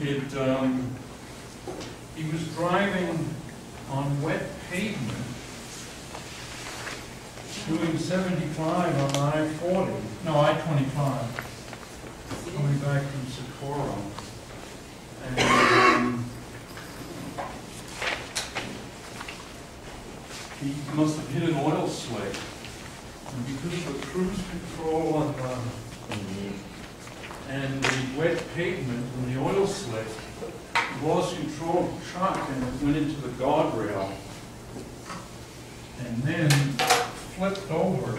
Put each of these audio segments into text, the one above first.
It, um, he was driving on wet pavement, doing seventy-five on I forty, no, I twenty-five, coming back from Socorro. And, um, he must have hit an oil slick. And because of the cruise control on, uh, and the wet pavement and the oil slick, he lost control the truck and it went into the guardrail. And then flipped over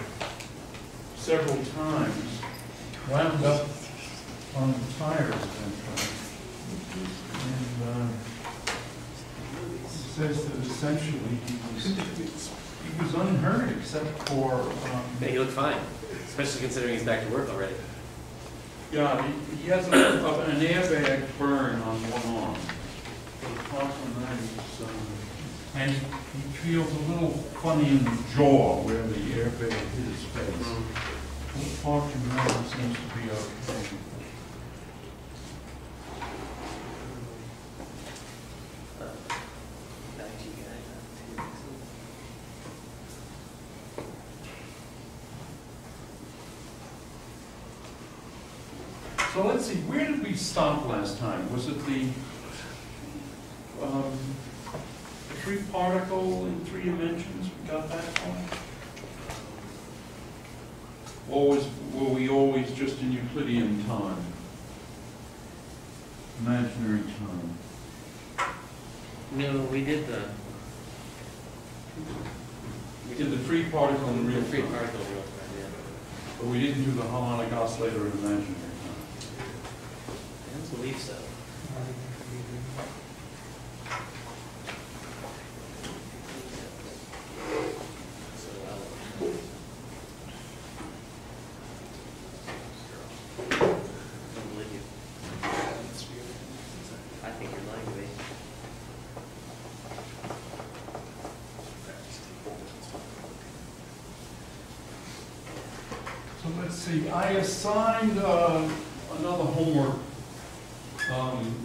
several times, wound up on the tires eventually. And, uh, says that essentially he was, he was unhurt except for, um, Yeah, he looked fine, especially considering he's back to work already. Yeah, he, he has a, a- an airbag burn on one arm. But apart from that, he's, and he feels a little funny in the jaw where the airbag hit his face. But Apart from that, seems to be okay. Uh, back to you guys. So let's see, where last time? Was it the, um, free particle in three dimensions? We got that one? Or was, were we always just in Euclidean time? Imaginary time? No, we did the, We did the free particle in real free time, particle real time, yeah. but we didn't do the harmonic oscillator in imaginary time. I don't believe so. I think you're lying to me. So let's see, I assigned uh, another homework um,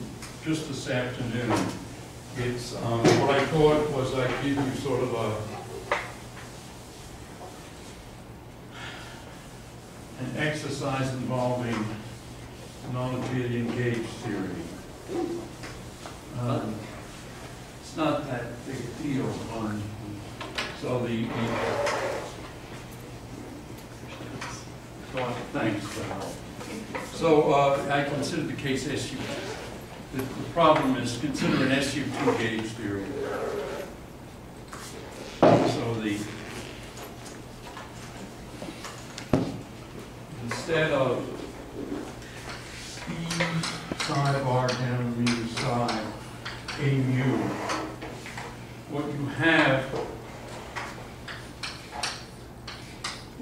just this afternoon. It's, um, what I thought was I'd give you sort of a, an exercise involving non-abelian gauge theory. Um, It's not that big a deal on, so the, the So, Thanks for help. So uh, I consider the case SU, the the problem is consider an SU2 gauge theory. So the, instead of E psi bar down mu psi A mu, what you have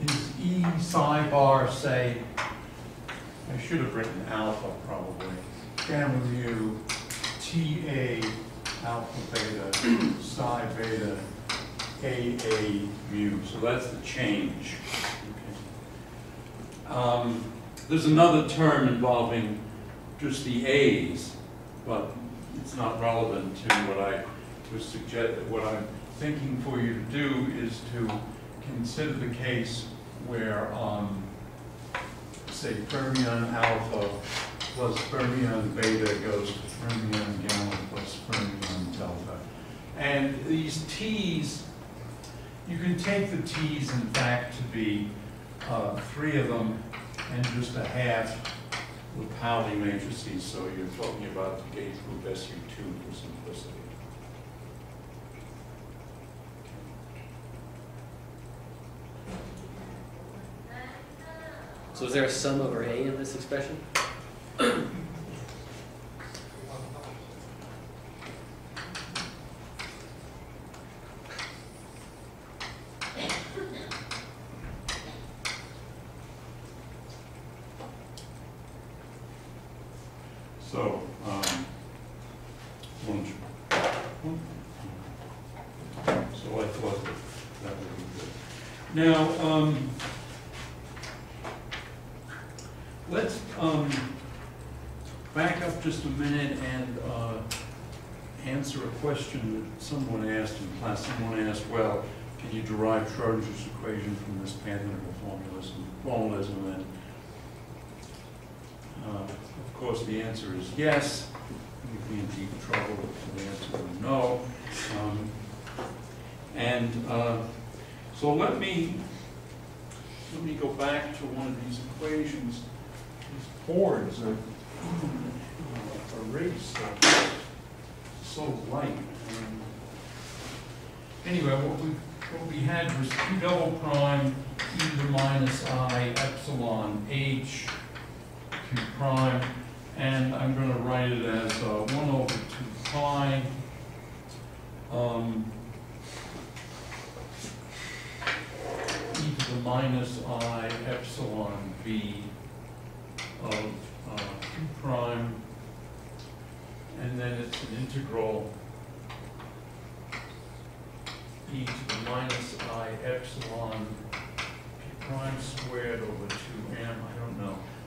is E psi bar, say, I should have written alpha probably, gamma mu, TA alpha beta, psi beta, AA mu, so that's the change. Okay. Um, There's another term involving just the A's, but it's not relevant to what I was suggest, what I'm thinking for you to do is to consider the case where, um, say fermion alpha plus fermion beta goes to fermion gamma plus fermion delta. And these T's, you can take the T's in fact to be, uh, three of them and just a half with Pauli matrices, so you're talking about the gauge group SU two for simplicity. So is there a sum over A in this expression? So, um, So I thought that that would be good. Now, um, let's, um, back up just a minute and uh, answer a question that someone asked in class? Someone asked, well, can you derive Schrodinger's equation from this path integral formalism, formalism? And uh, of course, the answer is yes. We'd be in deep trouble if the answer were no. Um, And uh, so let me, let me go back to one of these equations. These boards are uh, erased, so- light. Um, Anyway, what we, what we had was Q double prime e to the minus i epsilon h Prime, and I'm gonna write it as uh, one over two pi. um, e to the minus i epsilon v of uh, Q prime, and then it's an integral e to the minus i epsilon p prime squared over two m,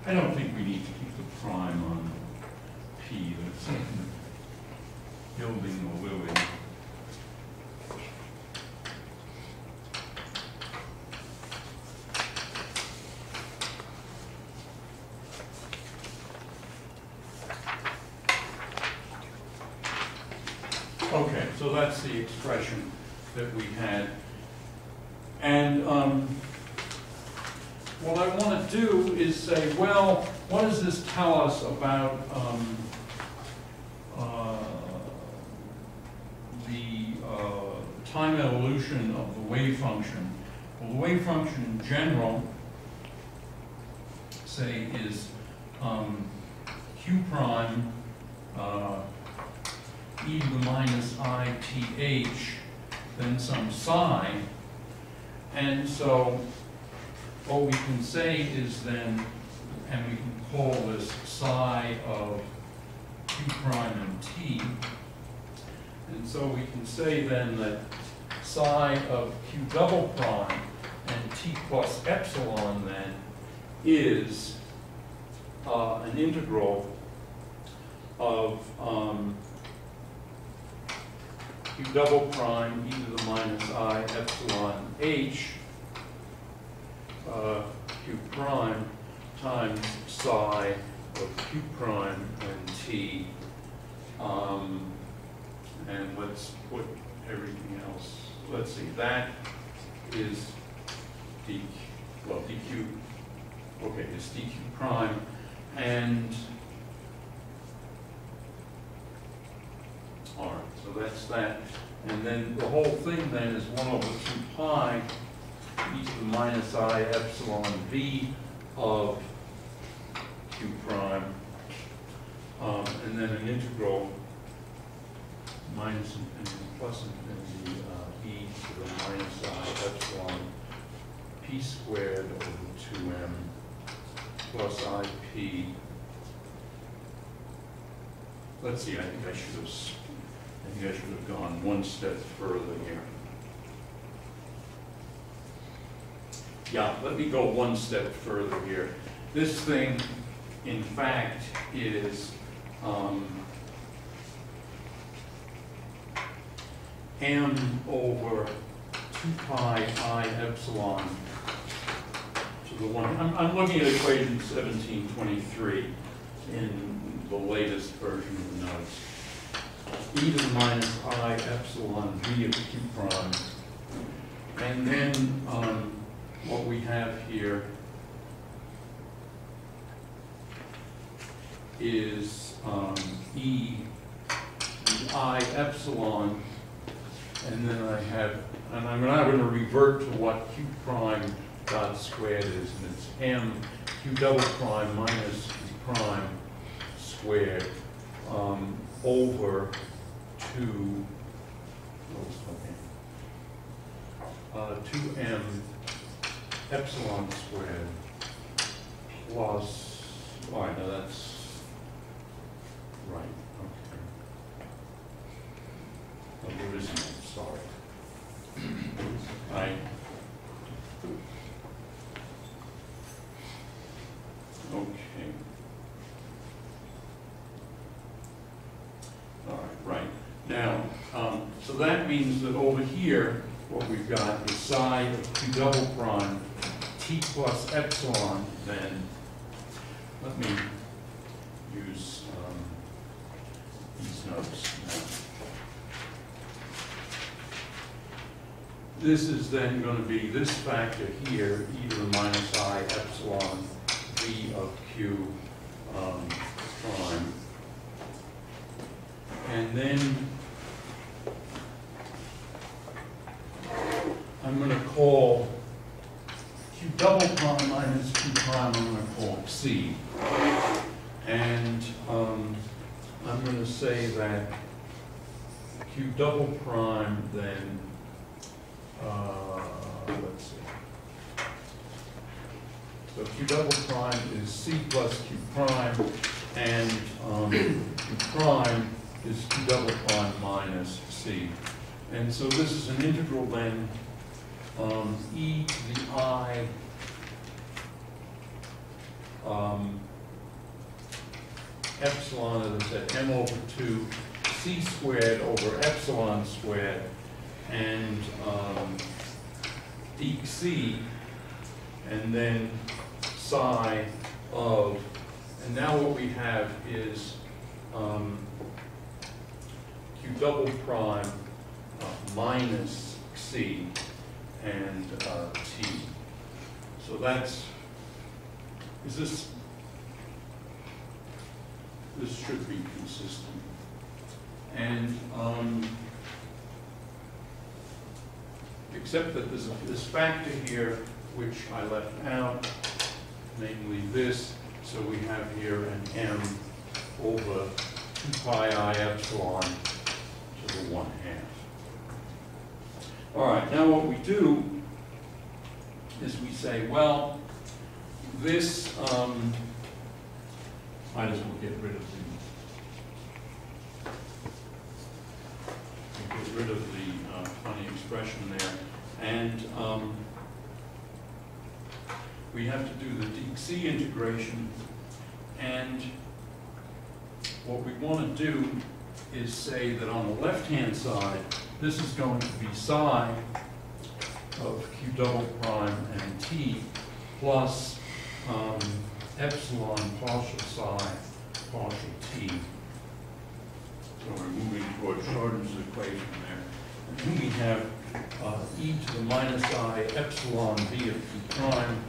I don't think we need to keep the prime on p, building a Louis. Okay, so that's the expression that we had. And um, what I want do is say, well, what does this tell us about um, uh, the uh, time evolution of the wave function? Well, the wave function in general, say, is um, q prime uh, e to the minus i t h, then some psi. And so what we can say is then, and we can call this psi of q prime and t. And so we can say then that psi of q double prime and t plus epsilon then is uh, an integral of um, q double prime e to the minus i epsilon h uh, q prime times psi of q prime and t. Um, and let's put everything else, let's see, that is dq, well, dq, okay, it's dq prime, and All right, so that's that. And then the whole thing then is one over two pi e to the minus i epsilon v of q prime. Um, and then an integral minus infinity plus infinity uh, e to the minus i epsilon p squared over two m plus i p. Let's see, I think I should have I think I should have gone one step further here. Yeah, let me go one step further here. This thing, in fact, is um, m over two pi i epsilon to the one, I'm, I'm looking at equation seventeen twenty-three in the latest version of the notes e to the minus i epsilon v of q prime. And then, um, what we have here is, um, e i epsilon, and then I have, and I'm now gonna revert to what q prime dot squared is, and it's m q double prime minus q prime squared, um, over two, what was my name? Uh, two m epsilon squared plus, all right, now that's, right, okay. Oh, there isn't, sorry. I. Okay. All right, right. Now, um, so that means that over here, what we've got is psi of q double prime t plus epsilon, then, let me use um, these notes now. This is then going to be this factor here, e to the minus i epsilon v of q um, prime. And then I'm going to call q double prime minus q prime, I'm going to call c. And um, I'm going to say that q double prime then, uh, let's see. So q double prime is c plus q prime, and um, q prime is q double prime minus c. And so this is an integral then, um, e to the i, um, epsilon, as I said, m over two, c squared over epsilon squared, and um, dc, and then psi of, and now what we have is um, q double prime uh, minus c and uh, t. So that's, is this, this should be consistent. And, um, except that there's a- this factor here, which I left out, namely this, so we have here an m over two pi i epsilon to the one half. All right, now what we do is we say, well, this, um, might as well get rid of the, get rid of the uh, funny expression there. And um, we have to do the DC integration. And what we want to do is say that on the left-hand side, this is going to be psi of q double prime and t plus um, epsilon partial psi partial t. So we're moving toward Schrodinger's equation there. And then we have uh, e to the minus i epsilon v of q prime,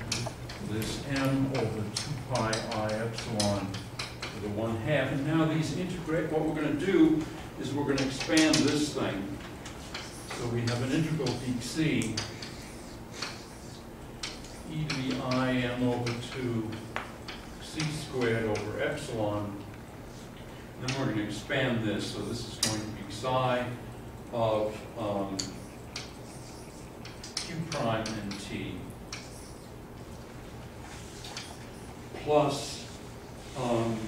this m over 2 pi i epsilon to the 1 half. And now these integrate, what we're going to do is we're going to expand this thing. So we have an integral dc e to the i m over 2 c squared over epsilon. And then we're going to expand this, so this is going to be psi of um, q prime and t plus, um,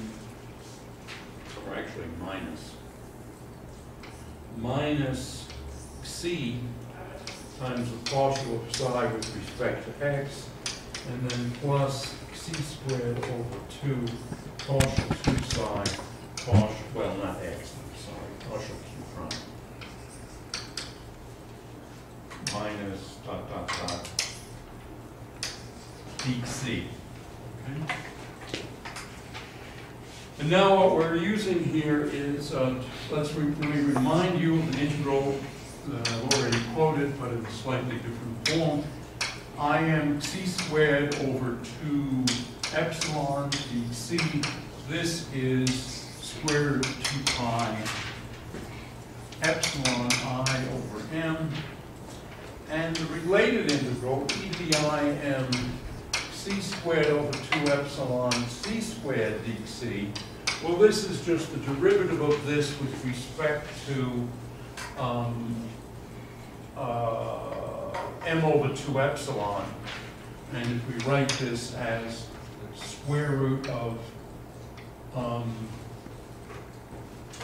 or actually minus, minus c times the partial of psi with respect to x, and then plus c squared over 2 partial 2 psi, partial, well, not x, sorry, partial q prime. Minus dot dot dot dc. Okay? And now what we're using here is, uh, let's re- let me remind you of an integral that I've already quoted, but in a slightly different form. I am c squared over 2 epsilon dc. This is square root of 2 pi epsilon i over m. And the related integral, e to the i m c squared over 2 epsilon c squared dc. Well, this is just the derivative of this with respect to um, uh, m over 2 epsilon. And if we write this as square root of, um,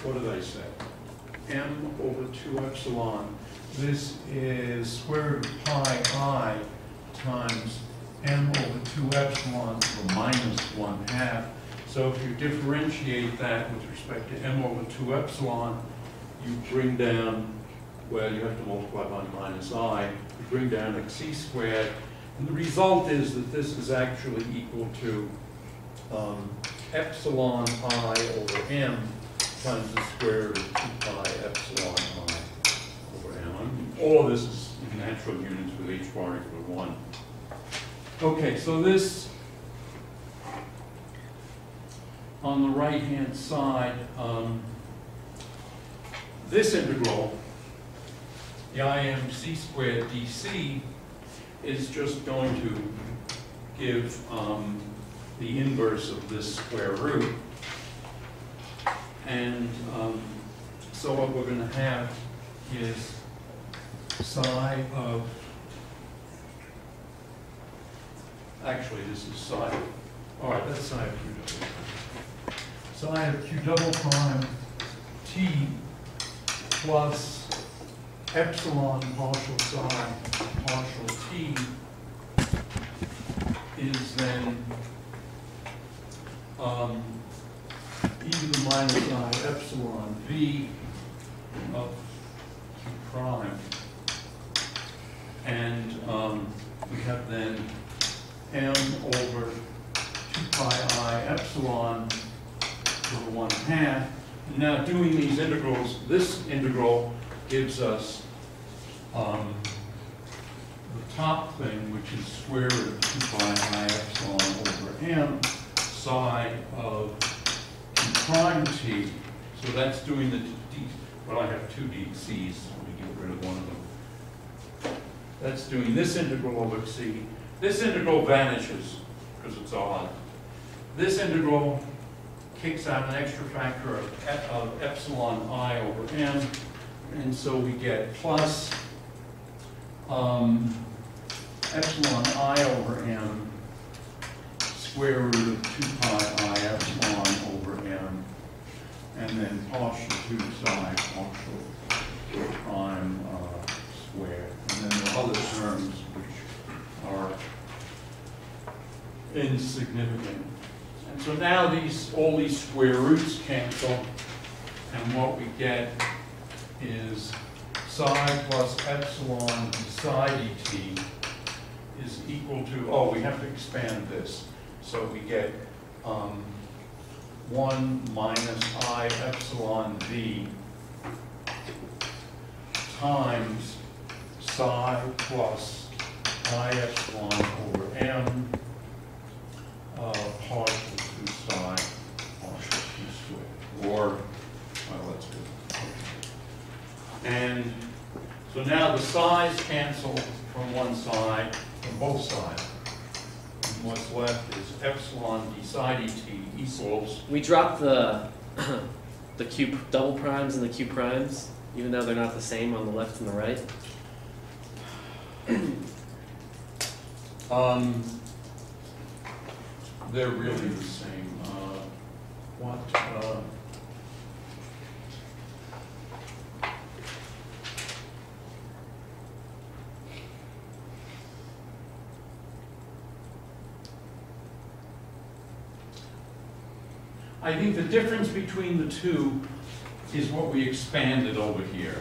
what did I say? m over 2 epsilon. This is square root of pi i times m over 2 epsilon to the minus 1 half. So if you differentiate that with respect to m over 2 epsilon, you bring down, well, you have to multiply by minus i, you bring down x c squared, and the result is that this is actually equal to um, epsilon i over m times the square root of two pi epsilon i over m. All of this is in natural units with h bar equal to one. Okay, so this, on the right-hand side, um, this integral, the im c squared dc, is just going to give um, the inverse of this square root. And um, so what we're going to have is psi of, actually, this is psi, all right, that's psi of q double. Psi of q double prime t plus epsilon partial psi partial t is then um, e to the minus i epsilon v of q prime. And um, we have then m over two pi i epsilon to the one half. Now, doing these integrals, this integral gives us um, the top thing, which is square root of two pi i epsilon over m psi of t prime t. So that's doing the d, well, I have two d c's, so let me get rid of one of them. That's doing this integral over c. This integral vanishes because it's odd. This integral kicks out an extra factor of, of epsilon i over m, and so we get plus um, epsilon i over m square root of two pi i epsilon over m, and then partial two psi partial prime uh. And then the other terms which are insignificant. And so now these, all these square roots cancel, and what we get is psi plus epsilon psi dt is equal to, oh, we have to expand this. So we get um, 1 minus i epsilon v times psi plus i epsilon over m uh, partial to psi partial t squared. Or, well, let's. And so now the sides cancel from one side, from both sides. And what's left is epsilon d psi dt equals, We drop the, the q double primes and the q primes, even though they're not the same on the left and the right. um, they're really the same. Uh, What, uh, I think the difference between the two is what we expanded over here.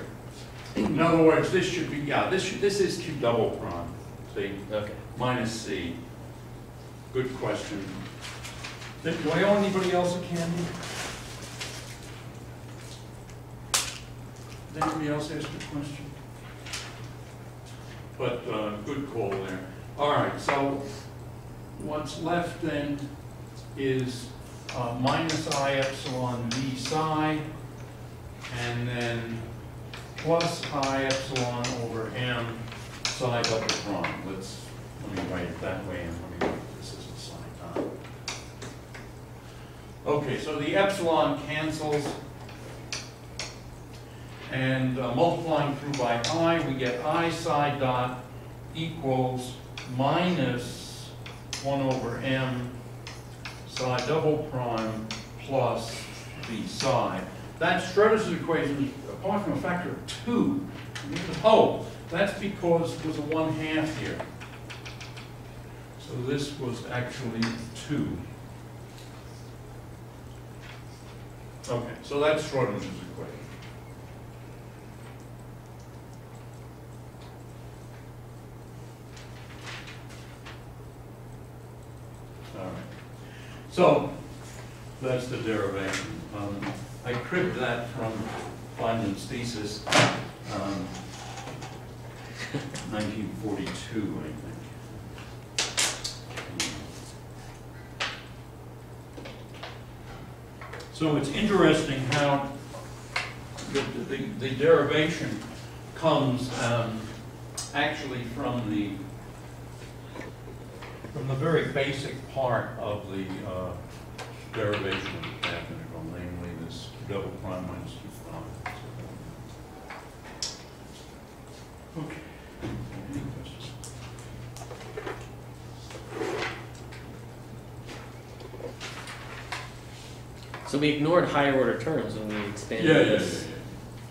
In other words, this should be, yeah, this should, this is Q double prime, see, Okay. minus C. Good question. Do I owe anybody else a candy? Did anybody else ask a question? But, uh, good call there. All right, so what's left then is uh, minus I epsilon V psi, and then plus I epsilon over M psi double prime. Let's, let me write it that way, and let me write this as a psi dot. Okay, so the epsilon cancels, and uh, multiplying through by I, we get I psi dot equals minus one over M psi double prime plus v psi. That Schrodinger's equation, apart from a factor of two, oh, that's because there's a one half here. So this was actually two. Okay, so that's Schrodinger's equation. So, that's the derivation. Um, I cribbed that from Feynman's thesis, um, 1942, I think. So it's interesting how the, the, the derivation comes, um, actually from the, from the very basic part of the, uh, derivation of the path integral, namely this double prime minus two prime. Okay. Any questions? So we ignored higher order terms when we Yeah, expanded yeah, yeah, this. yeah.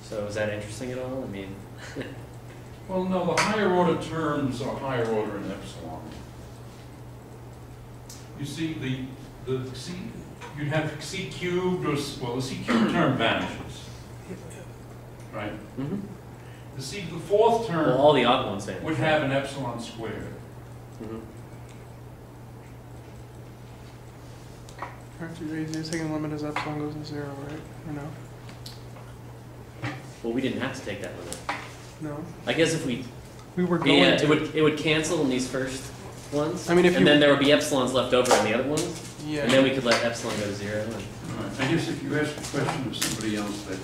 So is that interesting at all? I mean, Well, no, the higher order terms are higher order in epsilon. You see, the, the C, you'd have C cubed or, well, the C cubed term vanishes. Right? mhm. The C, the fourth term. well, all the odd ones vanish. would have an epsilon squared. Mhm. Aren't you, you're taking limit as epsilon goes to zero, right? Or no? Well, we didn't have to take that limit. No? I guess if we, We were going yeah, it to. would, it would cancel in these first ones. I mean, if And you- then there would be epsilons left over in the other ones. Yeah. And then we could let epsilon go to zero and. Right. I guess if you ask a question of somebody else that.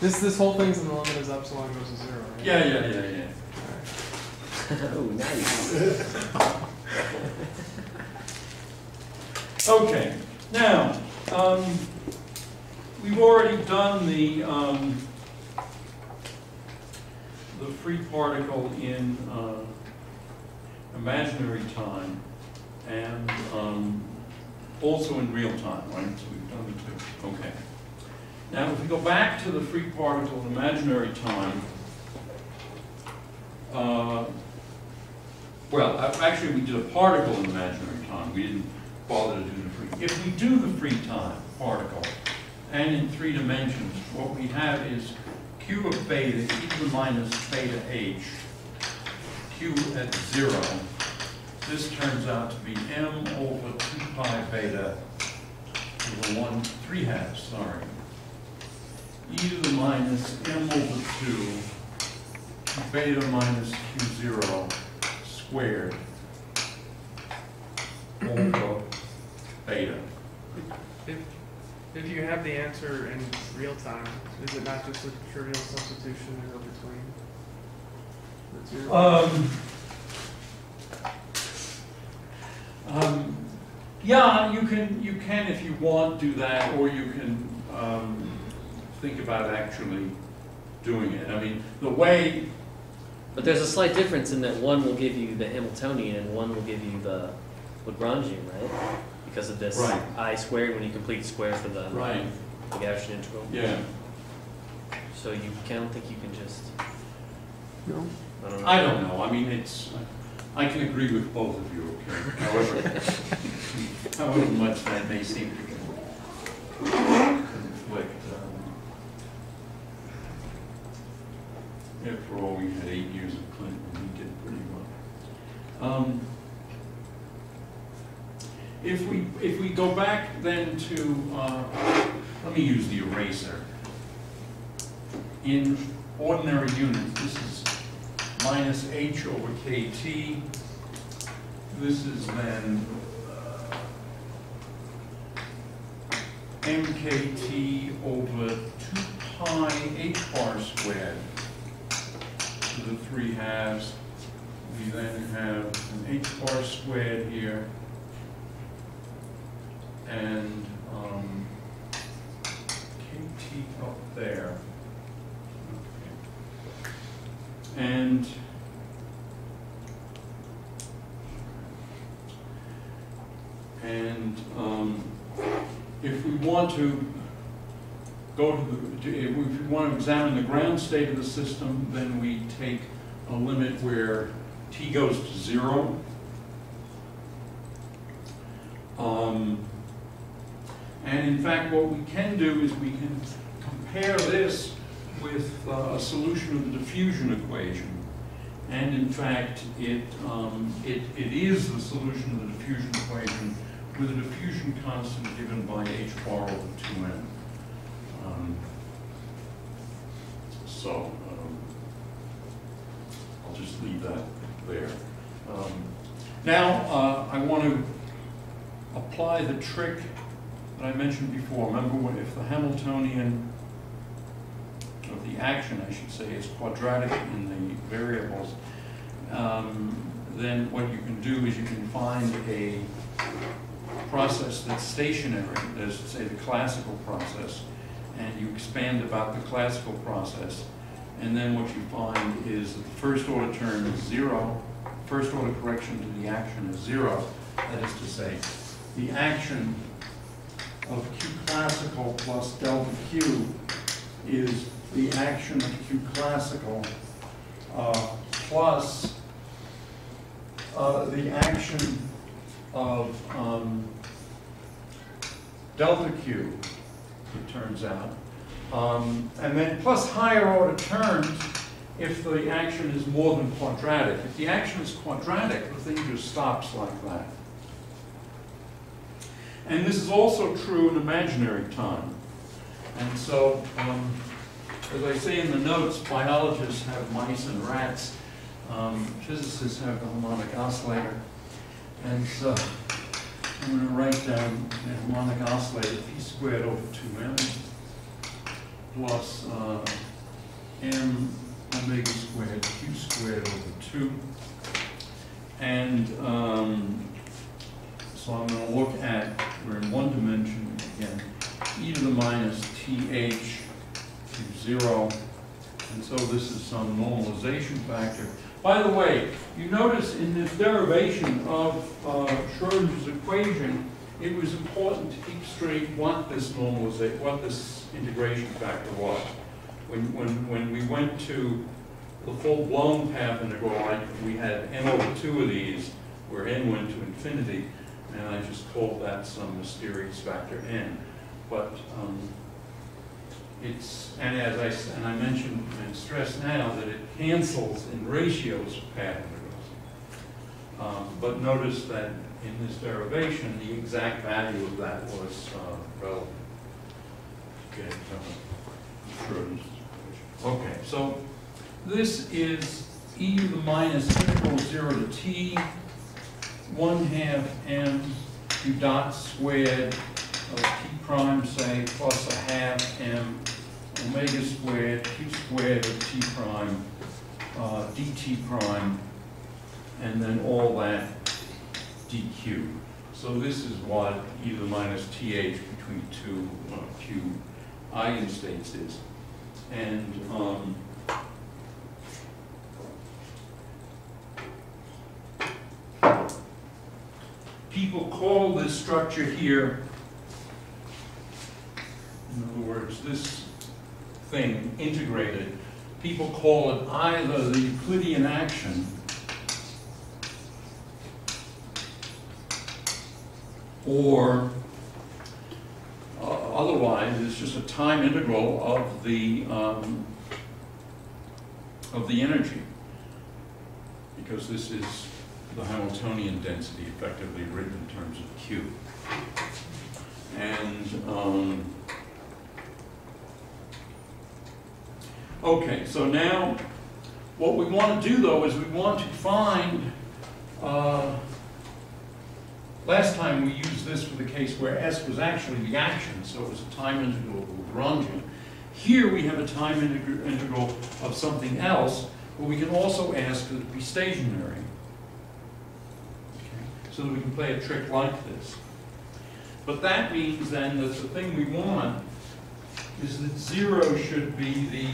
This, this whole thing's in the limit as epsilon goes to zero, right? Yeah, yeah, yeah, yeah. Alright. oh, now you. Okay, now, um, we've already done the, um, the free particle in, uh, imaginary time and, um, also in real time, right? So we've done the two, okay. Now, if we go back to the free particle in imaginary time, uh, well, actually, we did a particle in imaginary time, we didn't bother to do the free. If we do the free time particle, and in three dimensions, what we have is q of beta e to the minus beta h, q at zero. This turns out to be m over two pi beta to the one, three halves, sorry. e to the minus m over two, beta minus q zero squared over beta. If, if you have the answer in real time, is it not just a trivial substitution in between? Um, um, yeah, you can, you can if you want do that, or you can, um, think about actually doing it. I mean, the way, But there's a slight difference in that one will give you the Hamiltonian and one will give you the Lagrangian, right? Because of this Right. i squared when you complete square for the right, the Gaussian integral. yeah. So you I don't think you can just, No? I don't know. I don't know, I mean, it's, I can agree with both of you, okay? However, however much that may seem to conflict. um, After all, we had eight years of Clinton, he did pretty well. Um, If we, if we go back then to, uh, let me use the eraser. In ordinary units, this is minus h over kt. This is then uh, mkt over 2 pi h bar squared to the 3 halves. We then have an h bar squared here. And um, kt up there. Okay. And and um, if we want to go to the, to- if we want to examine the ground state of the system, then we take a limit where t goes to zero. Um, and in fact, what we can do is we can compare this with uh, a solution of the diffusion equation. And in fact, it, um, it, it is the solution of the diffusion equation with a diffusion constant given by h bar over two n. Um, So, um, I'll just leave that there. Um, Now, uh, I want to apply the trick that I mentioned before. Remember, if the Hamiltonian, of the action, I should say, is quadratic in the variables, um, then what you can do is you can find a process that's stationary, there's, say, the classical process, and you expand about the classical process, and then what you find is that the first order term is zero, first order correction to the action is zero, that is to say, the action of Q classical plus delta Q is the action of Q classical uh, plus uh, the action of um, delta Q, it turns out. Um, And then plus higher order terms if the action is more than quadratic. If the action is quadratic, the thing just stops like that. And this is also true in imaginary time. And so, um, as I say in the notes, biologists have mice and rats. Um, physicists have the harmonic oscillator. And so, I'm going to write down the harmonic oscillator, p squared over 2m plus uh, m omega squared, q squared over 2. And um, so I'm going to look at, we're in one dimension again, e to the minus th to 0. And so this is some normalization factor. By the way, you notice in this derivation of uh, Schrodinger's equation, it was important to keep straight what this normalization, what this integration factor was. When, when, when we went to the full-blown path integral, we had n over two of these, where n went to infinity, and I just called that some mysterious factor n. But um, it's, and as I, and I mentioned and stress now that it cancels in ratios path. Um, But notice that in this derivation, the exact value of that was uh, relevant. Okay, so, Okay, so this is e to the minus integral zero to t, one half m dot squared of t prime, say, plus a half m omega squared q squared of t prime, uh, dt prime, and then all that dq. So this is what e to the minus th between two uh, q eigenstates is. And um, people call this structure here, in other words, this thing integrated, people call it either the Euclidean action or uh, otherwise, it's just a time integral of the, um, of the energy. Because this is the Hamiltonian density effectively written in terms of Q. And, um, okay, so now, what we want to do though is we want to find, uh, last time we used this for the case where S was actually the action, so it was a time integral of Lagrangian. Here we have a time integr- integral of something else, but we can also ask that it be stationary. So that we can play a trick like this. But that means then that the thing we want is that zero should be the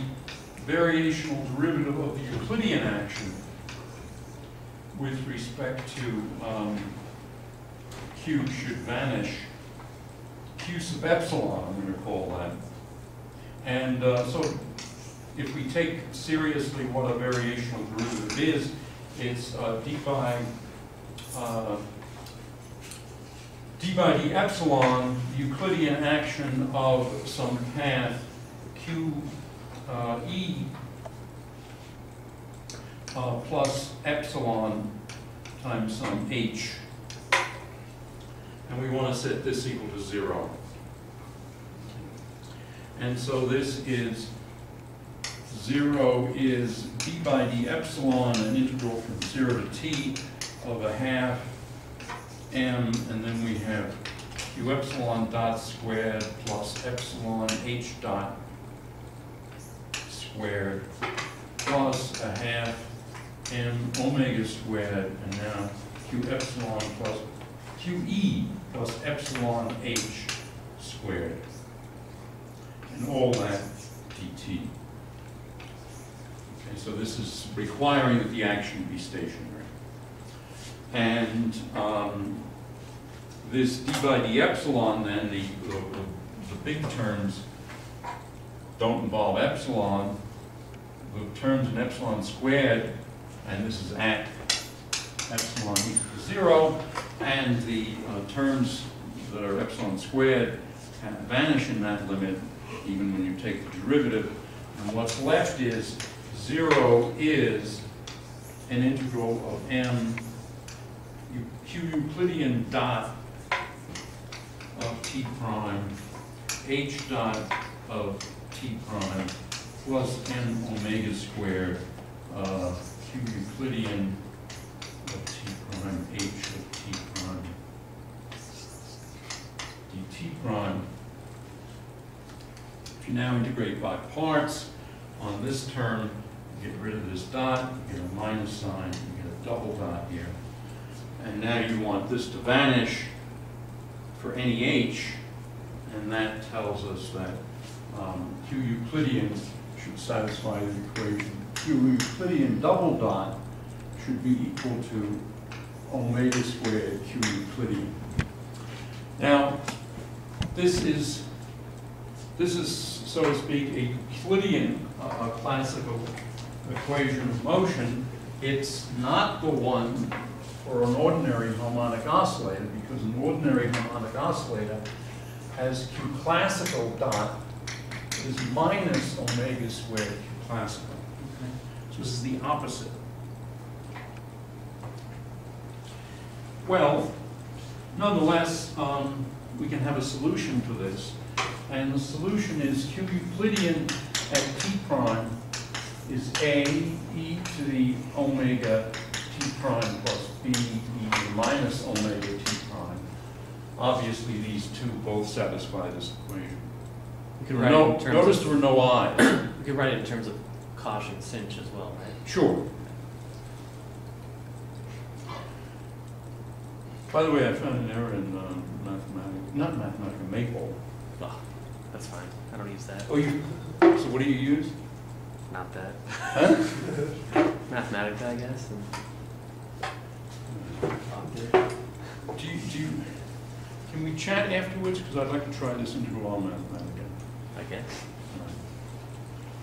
variational derivative of the Euclidean action with respect to um, q should vanish. q sub epsilon, I'm going to call that. And uh, so if we take seriously what a variational derivative is, it's uh, d by uh, d by d epsilon, Euclidean action of some path q uh, e uh, plus epsilon times some h. And we want to set this equal to zero. And so this is, zero is d by d epsilon, an integral from zero to t of a half m, and then we have q epsilon dot squared plus epsilon h dot squared plus a half m omega squared, and now q epsilon plus qe plus epsilon h squared. And all that dt. Okay, so this is requiring that the action be stationary. And um, this d by d epsilon, then, the, the, the big terms don't involve epsilon. The terms in epsilon squared, and this is at epsilon equal to zero, and the uh, terms that are epsilon squared kind of vanish in that limit, even when you take the derivative. And what's left is zero is an integral of m q Euclidean dot of t prime, h dot of t prime, plus n omega squared, uh, q Euclidean of t prime, h of t prime, dt prime. If you now integrate by parts, on this term, you get rid of this dot, you get a minus sign, you get a double dot here. And now you want this to vanish for any h, and that tells us that um, q Euclidean should satisfy the equation. q Euclidean double dot should be equal to omega squared q Euclidean. Now, this is, this is, so to speak, a Euclidean, a classical equation of motion. It's not the one for an ordinary harmonic oscillator, because an ordinary harmonic oscillator has Q classical dot is minus omega squared Q classical. Okay? So this is the opposite. Well, nonetheless, um, we can have a solution to this. And the solution is Q Euclidean at T prime is A e to the omega T prime plus B e minus omega T prime. Obviously, these two both satisfy this equation. We could write it in terms notice of, there were no I's. we could write it in terms of and sinh as well, right? Sure. By the way, I found an error in um, mathematics, not Mathematica, Maple. Oh, that's fine. I don't use that. Oh, you, so what do you use? Not that. Huh? Mathematica, I guess. And Do you, do you, can we chat afterwards? Because I'd like to try this integral on Mathematica. I guess.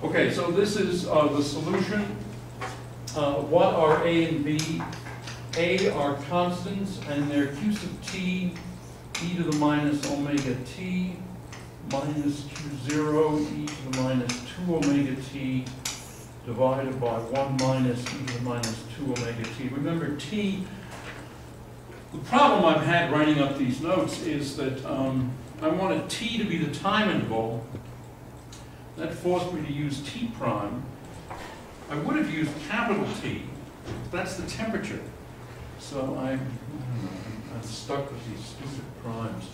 Okay, so this is uh, the solution. Uh, What are A and B? A are constants, and they're q sub t, e to the minus omega t, minus q zero, e to the minus two omega t, divided by one minus e to the minus two omega t. Remember, t, the problem I've had writing up these notes is that um, I wanted t to be the time interval, that forced me to use T prime. I would have used capital T, that's the temperature. So I'm, I am stuck with these stupid primes.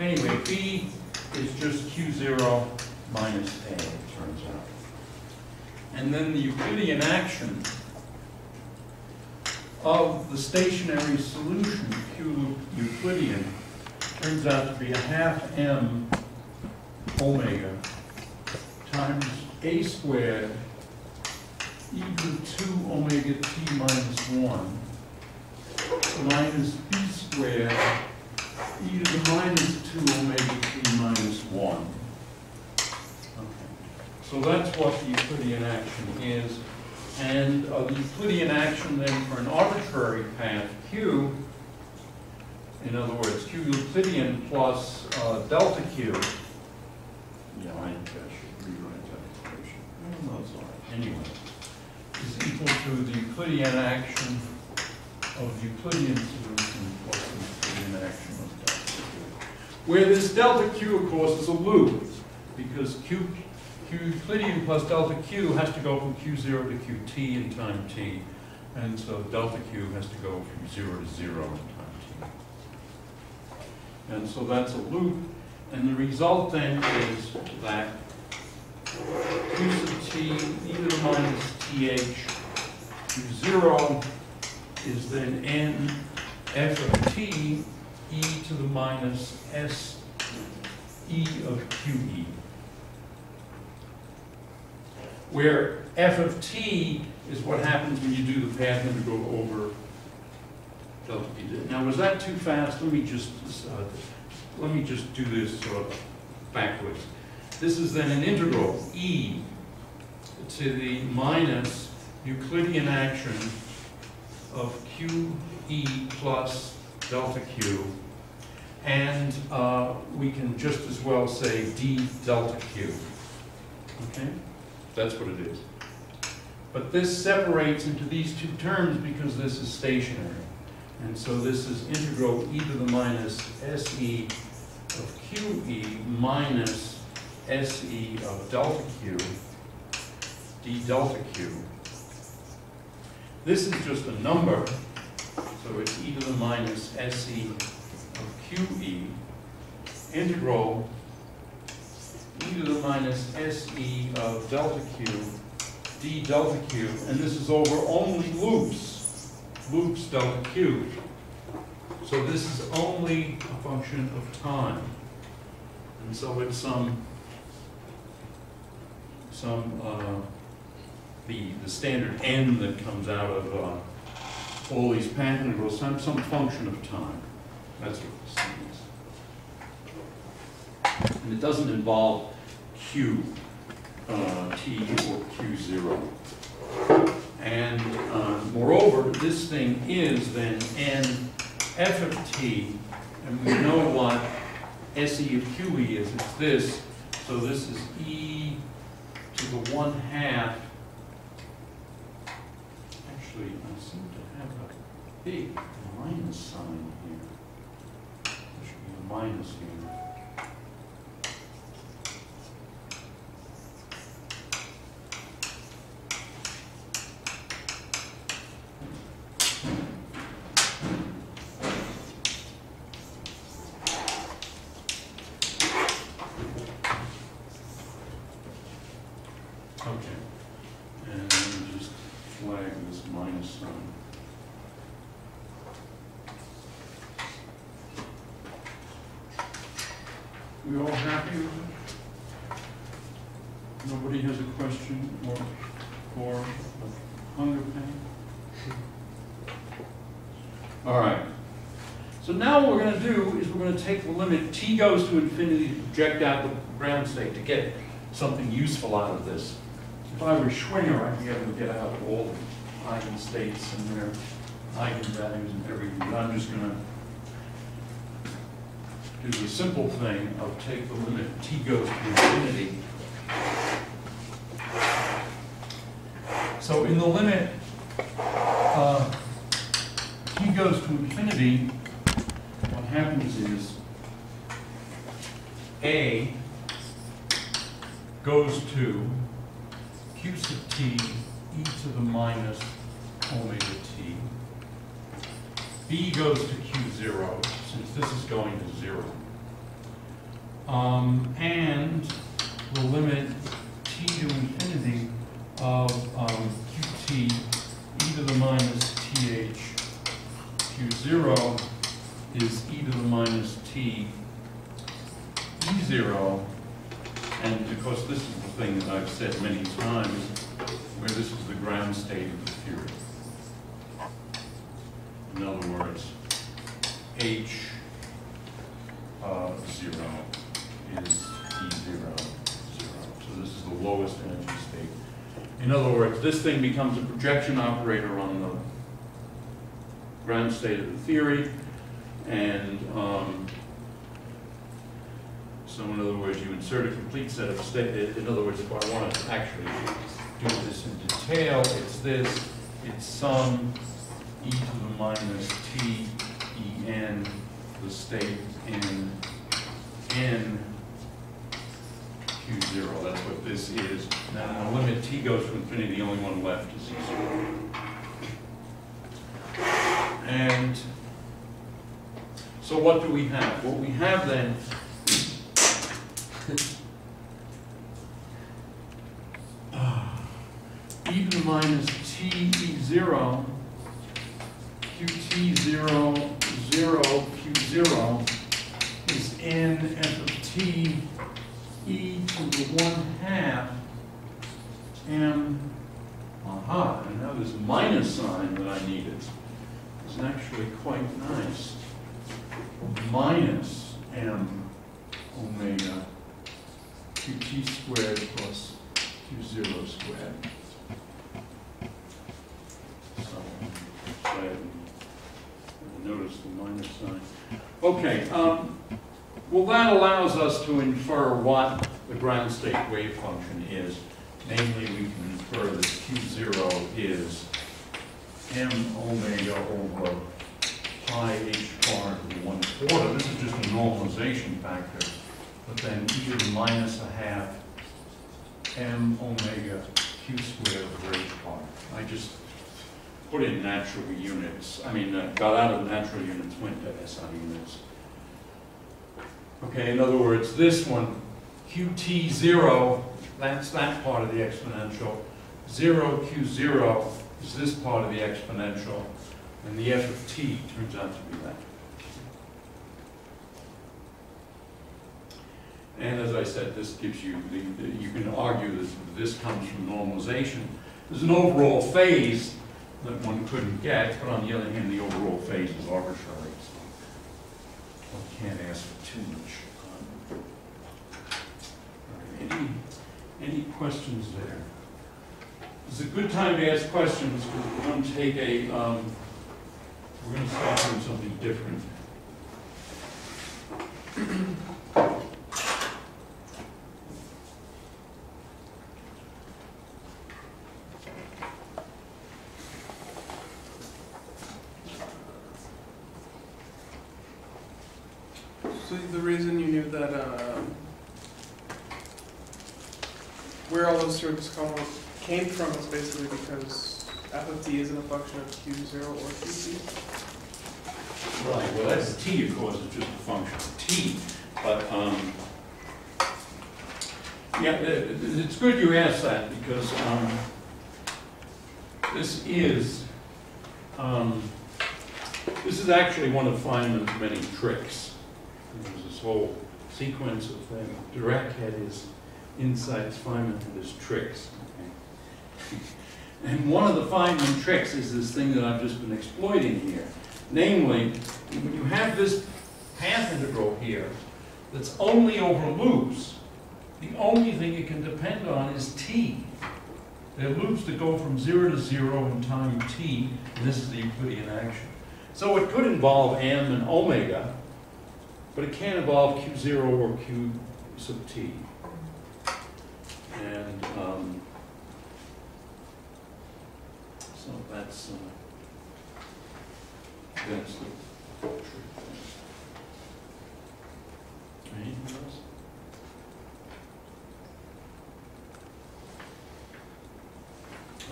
Anyway, B is just Q zero minus A, it turns out. And then the Euclidean action of the stationary solution, Q Euclidean, turns out to be a half M omega times a squared e to the two omega t minus one minus b squared e to the minus two omega t minus one. Okay. So that's what the Euclidean action is. And uh, the Euclidean action then for an arbitrary path q, in other words, q Euclidean plus uh, delta q, yeah, I I should rewrite that equation. No, it's all right. Anyway, is equal to the Euclidean action of the Euclidean solution plus the Euclidean action of delta Q. Where this delta Q, of course, is a loop, because Q, Q Euclidean plus delta Q has to go from Q zero to Qt in time t, and so delta Q has to go from zero to zero in time t. And so that's a loop, and the result then is that q sub t e to the minus th to zero is then n f of t e to the minus s e of qe. Where f of t is what happens when you do the path integral over delta p. Now, was that too fast? Let me just, uh, let me just do this sort of backwards. This is then an integral, e to the minus Euclidean action of qe plus delta q. And uh, we can just as well say d delta q. Okay? That's what it is. But this separates into these two terms because this is stationary. And so this is integral e to the minus se of qe minus se of delta q d delta q. This is just a number, so it's e to the minus se of qe integral e to the minus se of delta q d delta q, and this is over only loops, loops delta q. So this is only a function of time. And so it's some, some, uh, the, the standard n that comes out of, uh, all these path integrals, some, some function of time. That's what this is. And it doesn't involve q, uh, t or q zero. And, uh, moreover, this thing is then n f of t, and we know what SE of QE is, it's this, so this is E to the one half. Actually, I seem to have a big minus sign here. There should be a minus here. Okay. And let me just flag this minus sign. We all happy with it? Nobody has a question or, or pain? All right. So now what we're gonna do is we're gonna take the limit, t goes to infinity, to project out the ground state to get something useful out of this. If I were Schwinger, I'd be able to get out all the eigenstates and their eigenvalues and everything, but I'm just gonna do the simple thing of take the limit t goes to infinity. So in the limit, uh, t goes to infinity, what happens is A goes to q sub t e to the minus omega t. B goes to q zero, since this is going to zero. Um, and the limit t to infinity of um, qt e to the minus th q zero is e to the minus t e zero. And of course, this is the thing that I've said many times, where this is the ground state of the theory. In other words, H uh, zero is E zero, zero. So this is the lowest energy state. In other words, this thing becomes a projection operator on the ground state of the theory, and um, so in other words, you insert a complete set of state, in other words, if I want to actually do this in detail, it's this, it's sum e to the minus t e n, the state in n q zero, that's what this is. Now, the limit t goes to infinity, the only one left is e zero. And so what do we have? What we have then e to the minus t e zero, qt zero, zero, q zero is n f of t e one half m, aha, and now this minus sign that I needed is actually quite nice. Minus m omega qt squared plus q zero squared. So, and notice the minus sign. Okay, um, well, that allows us to infer what the ground state wave function is. Namely, we can infer that q zero is m omega over pi h bar to the one quarter. This is just a normalization factor, but then e to the minus a half m omega q squared over h bar. I just put in natural units, I mean, uh, got out of natural units, went to SI units. Okay, in other words, this one, QT zero, that's that part of the exponential. Zero Q zero is this part of the exponential, and the f of t turns out to be that. And as I said, this gives you the, the- you can argue that this comes from normalization. There's an overall phase that one couldn't get, but on the other hand, the overall phase is arbitrary, so one can't ask for too much. Um, all right, Any, any questions there? It's a good time to ask questions, because we're going to take a, um, we're going to start doing something different. So the reason you knew that, um, where all those terms come, came from is basically because f of t isn't a function of q zero or qt. Right, well, that's t, of course, it's just a function of t, but, um, yeah, it- it- it's good you asked that, because, um, this is, um, this is actually one of Feynman's many tricks. There's this whole sequence of things. Dirac had his insights, Feynman had his tricks? And one of the Feynman tricks is this thing that I've just been exploiting here. Namely, when you have this path integral here that's only over loops, the only thing it can depend on is t. There are loops that go from zero to zero in time t, and this is the Euclidean action. So it could involve m and omega, but it can't involve q zero or q sub t. And, um, so that's, uh, that's the. Anything else?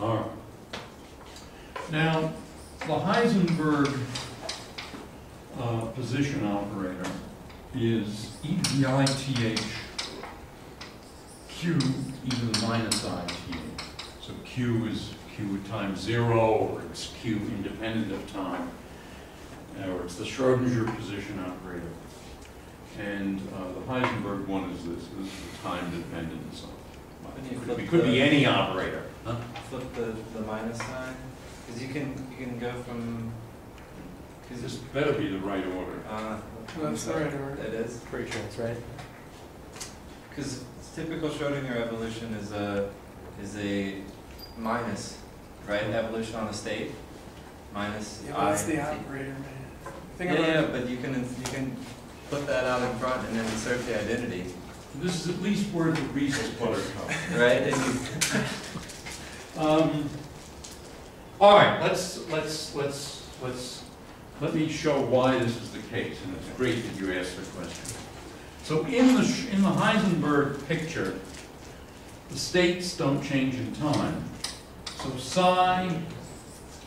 All right. Now, the Heisenberg uh, position operator is e to the i t h q e to the minus i t h. So q is q times zero, or it's q independent of time, or it's the Schrodinger position operator. And uh, the Heisenberg one is this, this is the time dependent, so When you it could be- could be any operator. Huh? Flip the, the minus sign, because you can, you can go from, because This better be the right order. uh. That's the right order. It is, Pretty sure that's right. because typical Schrodinger evolution is a, is a minus, right? Evolution on a state, minus Yeah, i. but that's the operator, man. Yeah, yeah, but you can, you can put that out in front and then insert the identity, This is at least worth the Reese's Buttercup. right? And you, Um, all right, let's, let's, let's, let's, let me show why this is the case, and it's great that you asked the question. So in the, in the Heisenberg picture, the states don't change in time. So psi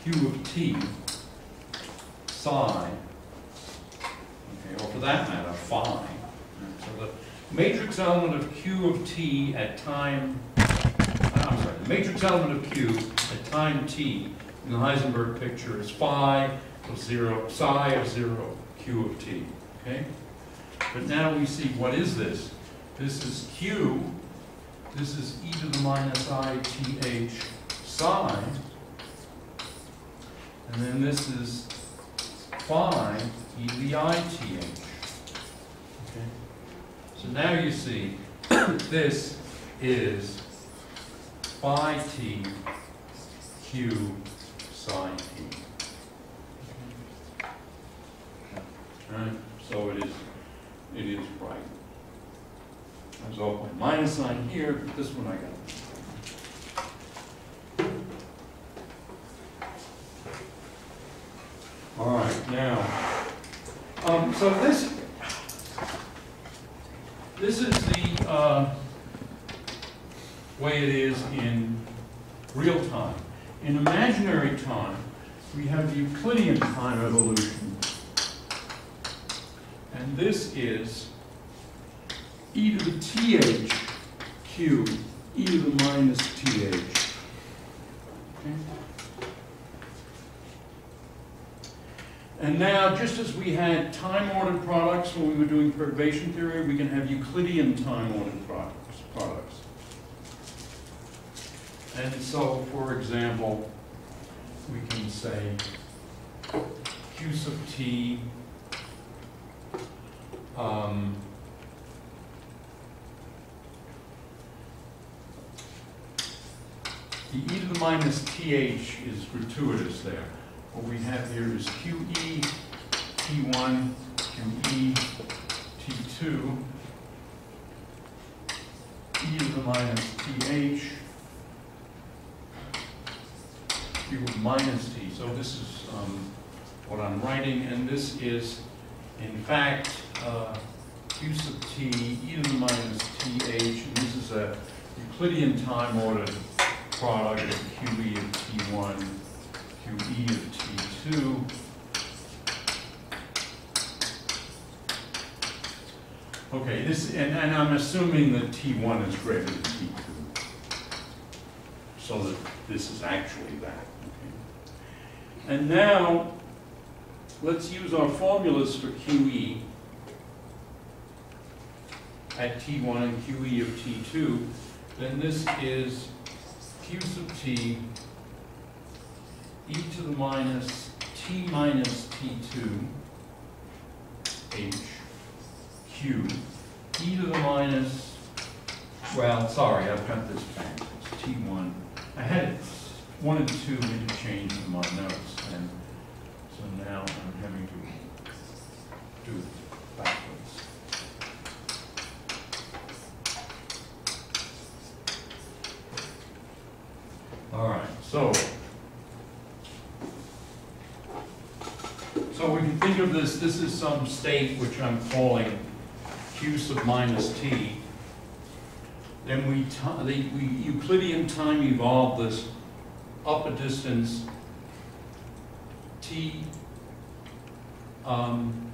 q of t, psi, okay, or for that matter, phi. So the matrix element of q of t at time, uh, I'm sorry, the matrix element of q at time t in the Heisenberg picture is phi of zero, psi of zero, q of t, okay? But now we see, what is this? This is q, this is e to the minus i t h sine, and then this is phi e to the i t h. Okay? So now you see this is phi t q sine t. Right, so it is, it is right. There's all my minus sign here, but this one I got. All right, now, um, so this, this is the, uh, way it is in real time. In imaginary time, we have the Euclidean time evolution. And this is e to the th q, e to the minus th. Okay? And now, just as we had time-ordered products when we were doing perturbation theory, we can have Euclidean time-ordered products, products. And so, for example, we can say q sub t um, the e to the minus th is gratuitous there. What we have here is qe t1, qe t2, e to the minus th, q minus t. So this is um, what I'm writing, and this is, in fact, uh, q sub t e to the minus th, and this is a Euclidean time ordered product of qe of t1, qe of t2. Okay, this, and, and I'm assuming that t1 is greater than t2. So that this is actually that, okay? And now, let's use our formulas for QE at T1 and QE of T2. Then this is Q sub T e to the minus T minus T2 H Q e to the minus, well, sorry, I've got this back. It's T1. I had it one and two interchanged in my notes, and so now I'm having to do it backwards. All right, so. So we can think of this, this is some state which I'm calling q sub minus t. Then we, the, we Euclidean time evolved this up a distance t um,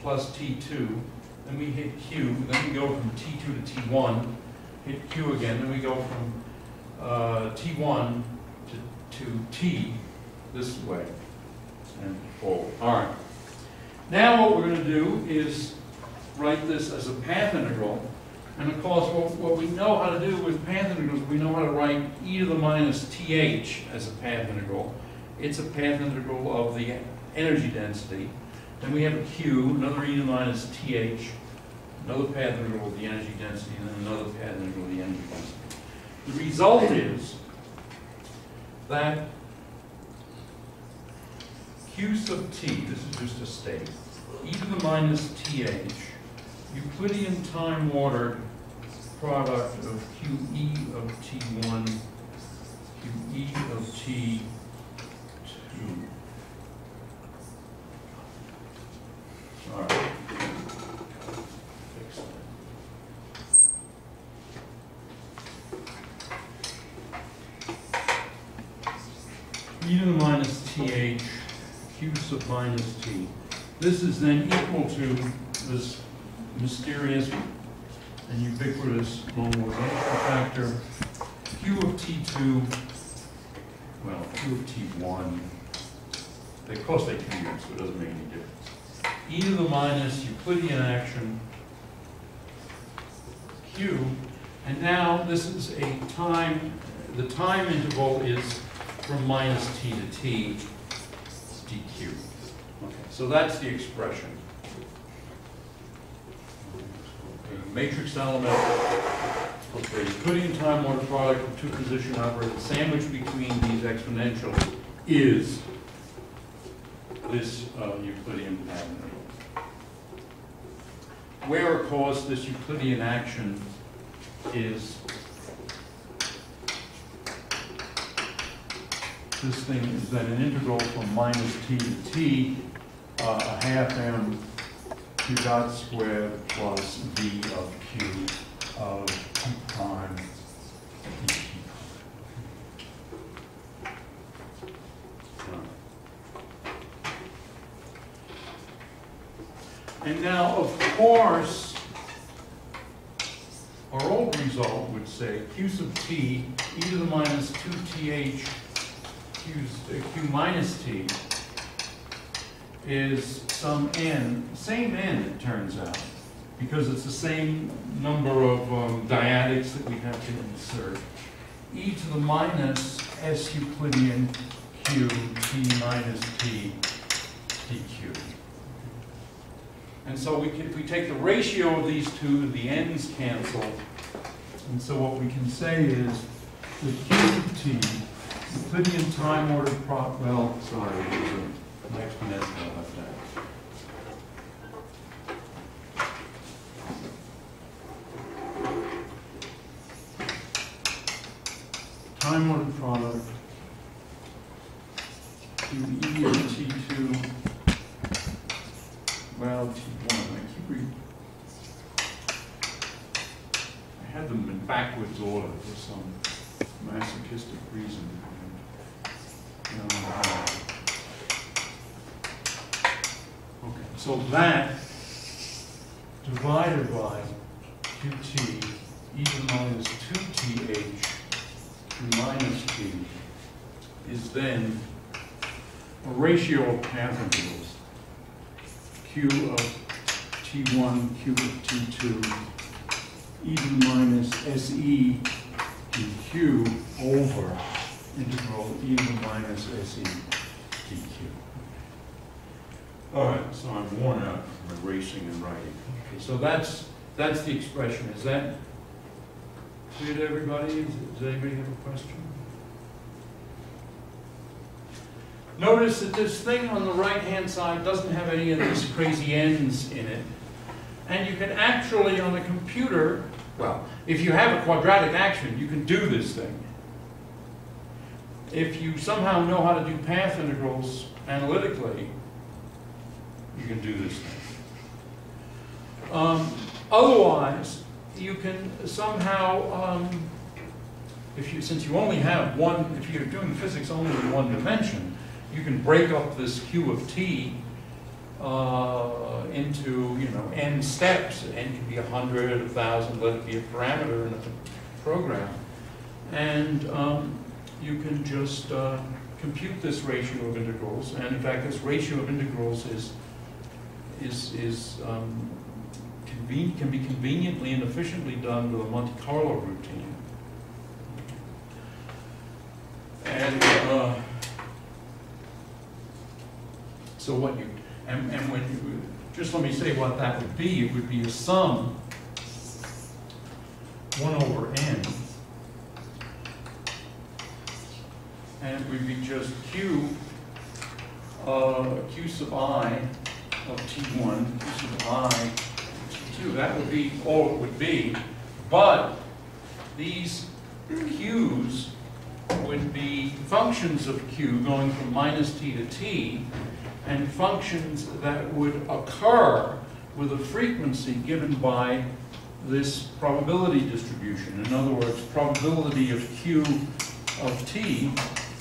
plus t2, then we hit q, then we go from t2 to t1, hit q again, then we go from uh, t1 to, to t this way and forward. All right. Now what we're going to do is write this as a path integral. And of course, what, what we know how to do with path integrals, we know how to write e to the minus th as a path integral. It's a path integral of the energy density. Then we have a q, another e to the minus th, another path integral of the energy density, and then another path integral of the energy density. The result is that q sub t, this is just a state, e to the minus th, Euclidean time ordered product of qe of t1, to e of t two. All right. Fix that. e to the minus th, q sub minus t. This is then equal to this mysterious and ubiquitous normalization factor, q of t2, well, q of t1. They, course they commute, so it doesn't make any difference. e to the minus Euclidean action, q, and now this is a time, the time interval is from minus t to t, dq. So that's the expression. A matrix element of Euclidean time order product of two position operators sandwiched between these exponentials is this uh, Euclidean pattern. Where, of course, this Euclidean action is this thing is then an integral from minus t to t, uh, a half m q dot squared plus v of q of t prime. And now, of course, our old result would say q sub t e to the minus two th q's, uh, q minus t is some n, same n it turns out, because it's the same number of um, dyadics that we have to insert. e to the minus s Euclidean q t minus t dq. And so we can, if we take the ratio of these two, the n's cancel. And so what we can say is the q of t Euclidean time order prop, well, sorry, an exponential left out. Time order product to E of T two, well, T one, I keep re. I had them in backwards order for some masochistic reason. No. Okay, so that divided by qt e to the minus two th to minus t is then a ratio of path integrals. q of t1, q of t2, e to the minus se dq over integral e to the minus se dq. All right, so I'm worn out from erasing and writing. Okay, so that's, that's the expression. Is that clear to everybody? Does does anybody have a question? Notice that this thing on the right-hand side doesn't have any of these crazy ends in it. And you can actually, on a computer, well, if you have a quadratic action, you can do this thing. If you somehow know how to do path integrals analytically, you can do this thing. Um, otherwise, you can somehow, um, if you, since you only have one, if you're doing physics only in one dimension, you can break up this q of t uh, into, you know, n steps. n can be a hundred, a thousand, let it be a parameter in a program. And um, you can just uh, compute this ratio of integrals. And in fact, this ratio of integrals is, is, is um, can be conveniently and efficiently done with a Monte Carlo routine. And uh, so what you, and, and when you, just let me say what that would be. It would be a sum, one over n, and it would be just q, uh, q sub i of t1, q sub i of t2. That would be all it would be. But these q's would be functions of q going from minus t to t, and functions that would occur with a frequency given by this probability distribution. In other words, probability of q of t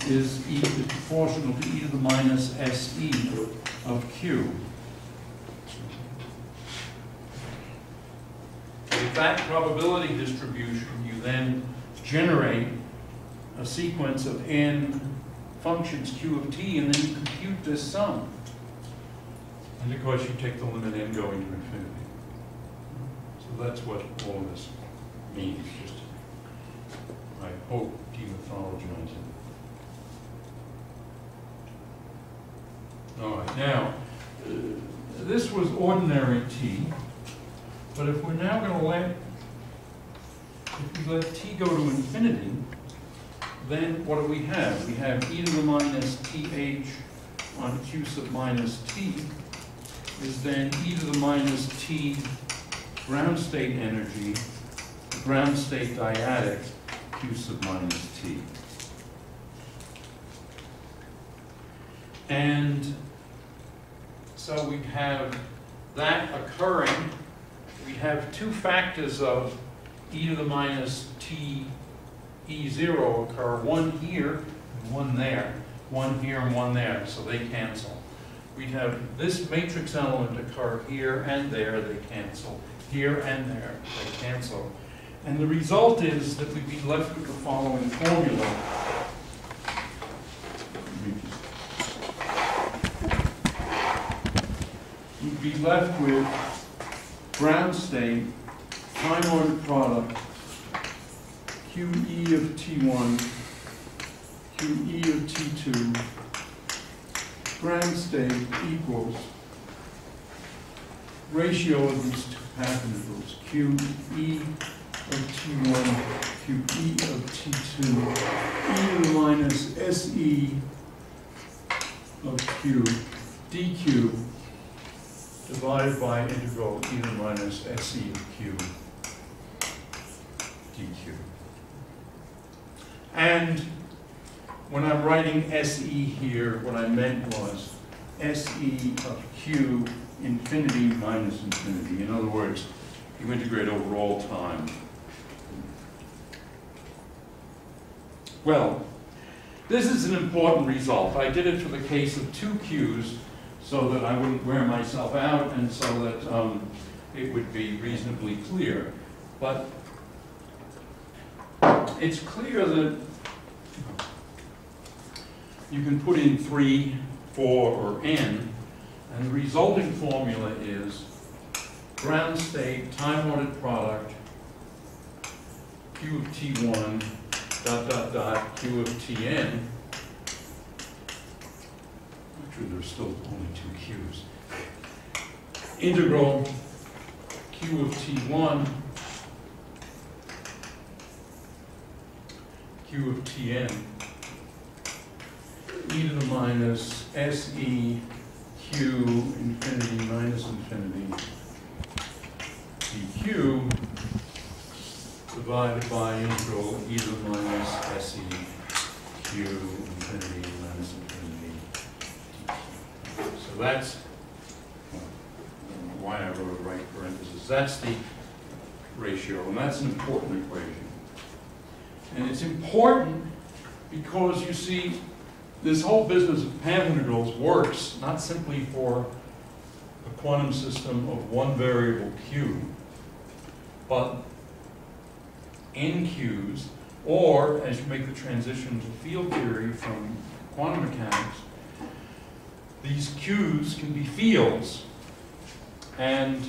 is e is proportional to e to the minus se of q. that probability distribution, you then generate a sequence of n functions q of t, and then you compute this sum. And of course, you take the limit n going to infinity. So that's what all of this means, just, I hope, demythologize it. All right, now, uh, this was ordinary t, but if we're now gonna let, if we let t go to infinity, then what do we have? We have e to the minus th on q sub minus t is then e to the minus t ground state energy, ground state dyadic, q sub minus t. And so we have that occurring. We have two factors of e to the minus t e zero occur, one here and one there, one here and one there, so they cancel. We'd have this matrix element occur here and there, they cancel. Here and there, they cancel. And the result is that we'd be left with the following formula. We'd be left with ground state, time ordered product, QE of T1, QE of T2, ground state equals ratio of these two path integrals, QE of T1, QE of T2, e to the minus SE of Q, dQ, divided by integral e to the minus SE of Q, dQ. And when I'm writing SE here, what I meant was SE of Q infinity minus infinity. In other words, you integrate over all time. Well, this is an important result. I did it for the case of two Qs so that I wouldn't wear myself out and so that um, it would be reasonably clear. But it's clear that you can put in three, four, or n, and the resulting formula is ground state, time ordered product, q of t1, dot, dot, dot, q of tn. Actually, there's still only two q's. Integral q of t1, q of tn, e to the minus se q infinity minus infinity dq divided by integral e to the minus se q infinity. So that's why I wrote right parenthesis. That's the ratio, and that's an important equation. And it's important because you see, this whole business of path integrals works not simply for a quantum system of one variable q, but n q's, or as you make the transition to field theory from quantum mechanics, these q's can be fields. And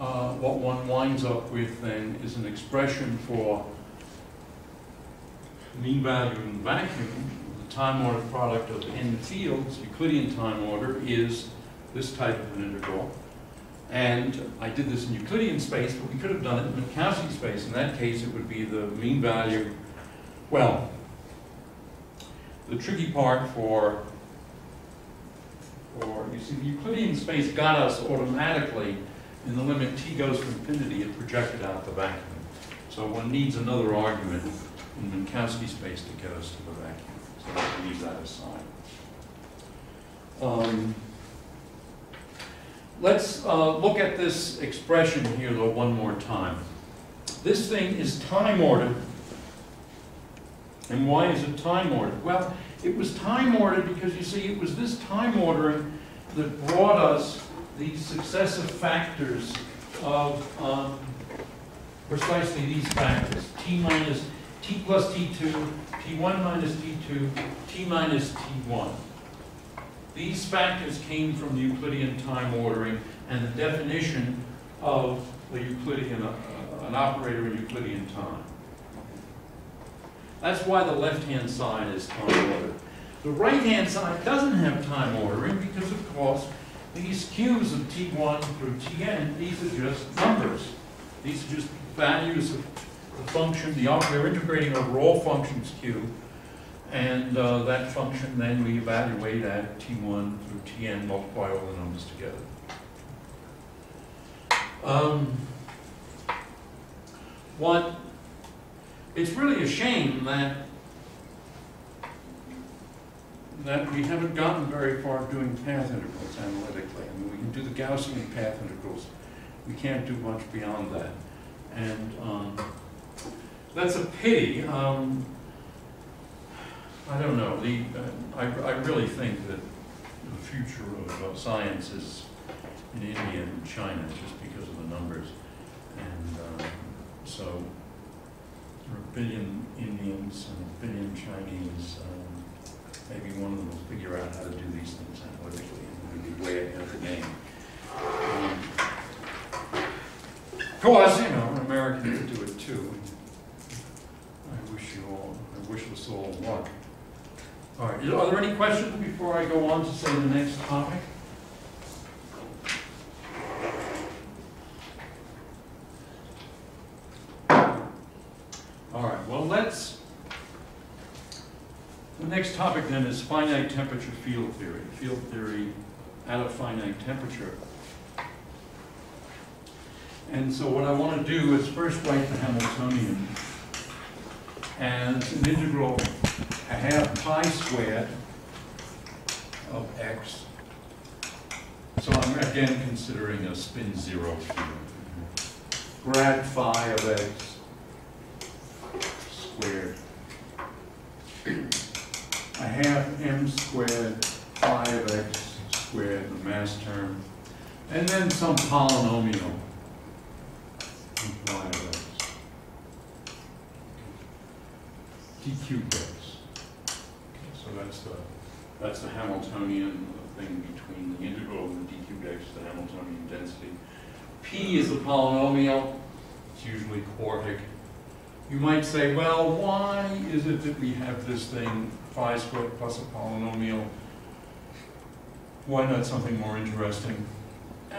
uh, what one winds up with then is an expression for mean value in the vacuum, the time order product of n fields, Euclidean time order, is this type of an integral. And I did this in Euclidean space, but we could have done it in Minkowski space. In that case, it would be the mean value, well, the tricky part for, for, you see, the Euclidean space got us automatically, in the limit t goes to infinity, it projected out the vacuum. So one needs another argument in Minkowski space to get us to the vacuum. So let's leave that aside. Um, Let's uh, look at this expression here though one more time. This thing is time ordered. And why is it time ordered? Well, it was time ordered because you see, it was this time ordering that brought us these successive factors of um, precisely these factors, t minus, t plus t2, t1 minus t2, t minus t1. These factors came from the Euclidean time ordering and the definition of the Euclidean, uh, an operator in Euclidean time. That's why the left-hand side is time ordered. The right-hand side doesn't have time ordering because, of course, these q's of t1 through tn, these are just numbers. These are just values of the function, the, we're integrating over all functions q, and uh, that function then we evaluate at t1 through tn, multiply all the numbers together. Um, What, it's really a shame that that we haven't gotten very far doing path integrals analytically. I mean, we can do the Gaussian path integrals. We can't do much beyond that. And um, that's a pity. Um, I don't know, the, uh, I, I really think that the future of uh, science is in India and China, just because of the numbers. And um, so, there are a billion Indians and a billion Chinese, um, maybe one of them will figure out how to do these things analytically, and we'll be way ahead of the game. Um, Of course, you know, an American could do it too. I wish you all, I wish us all luck. All right, are there any questions before I go on to say the next topic? All right, well, let's, the next topic then is finite temperature field theory, field theory at a finite temperature. And so what I want to do is first write the Hamiltonian as an integral a half pi squared of x. So I'm again considering a spin zero field. Grad phi of x squared. A half m squared phi x squared, the mass term. And then some polynomial of x. d cubed x. So that's the, that's the Hamiltonian thing between the integral of the d cubed x, the Hamiltonian density. P is a polynomial, it's usually quartic. You might say, well, why is it that we have this thing, phi squared plus a polynomial? Why not something more interesting? Eh.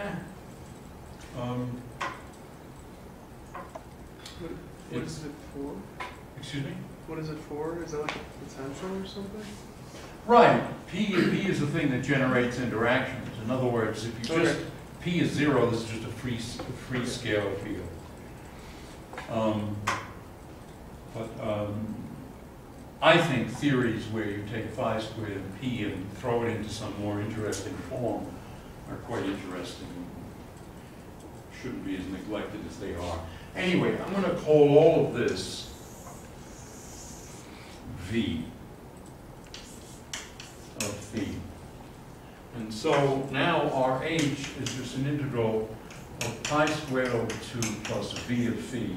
Um, What is it for? excuse me? What is it for? Is that like potential or something? Right, P, P is the thing that generates interactions. In other words, if you just, P is zero, this is just a free, a free scalar field. Um, But, um, I think theories where you take phi squared and P and throw it into some more interesting form are quite interesting. Shouldn't be as neglected as they are. Anyway, I'm gonna call all of this V of phi. And so now our h is just an integral of pi squared over 2 plus v of phi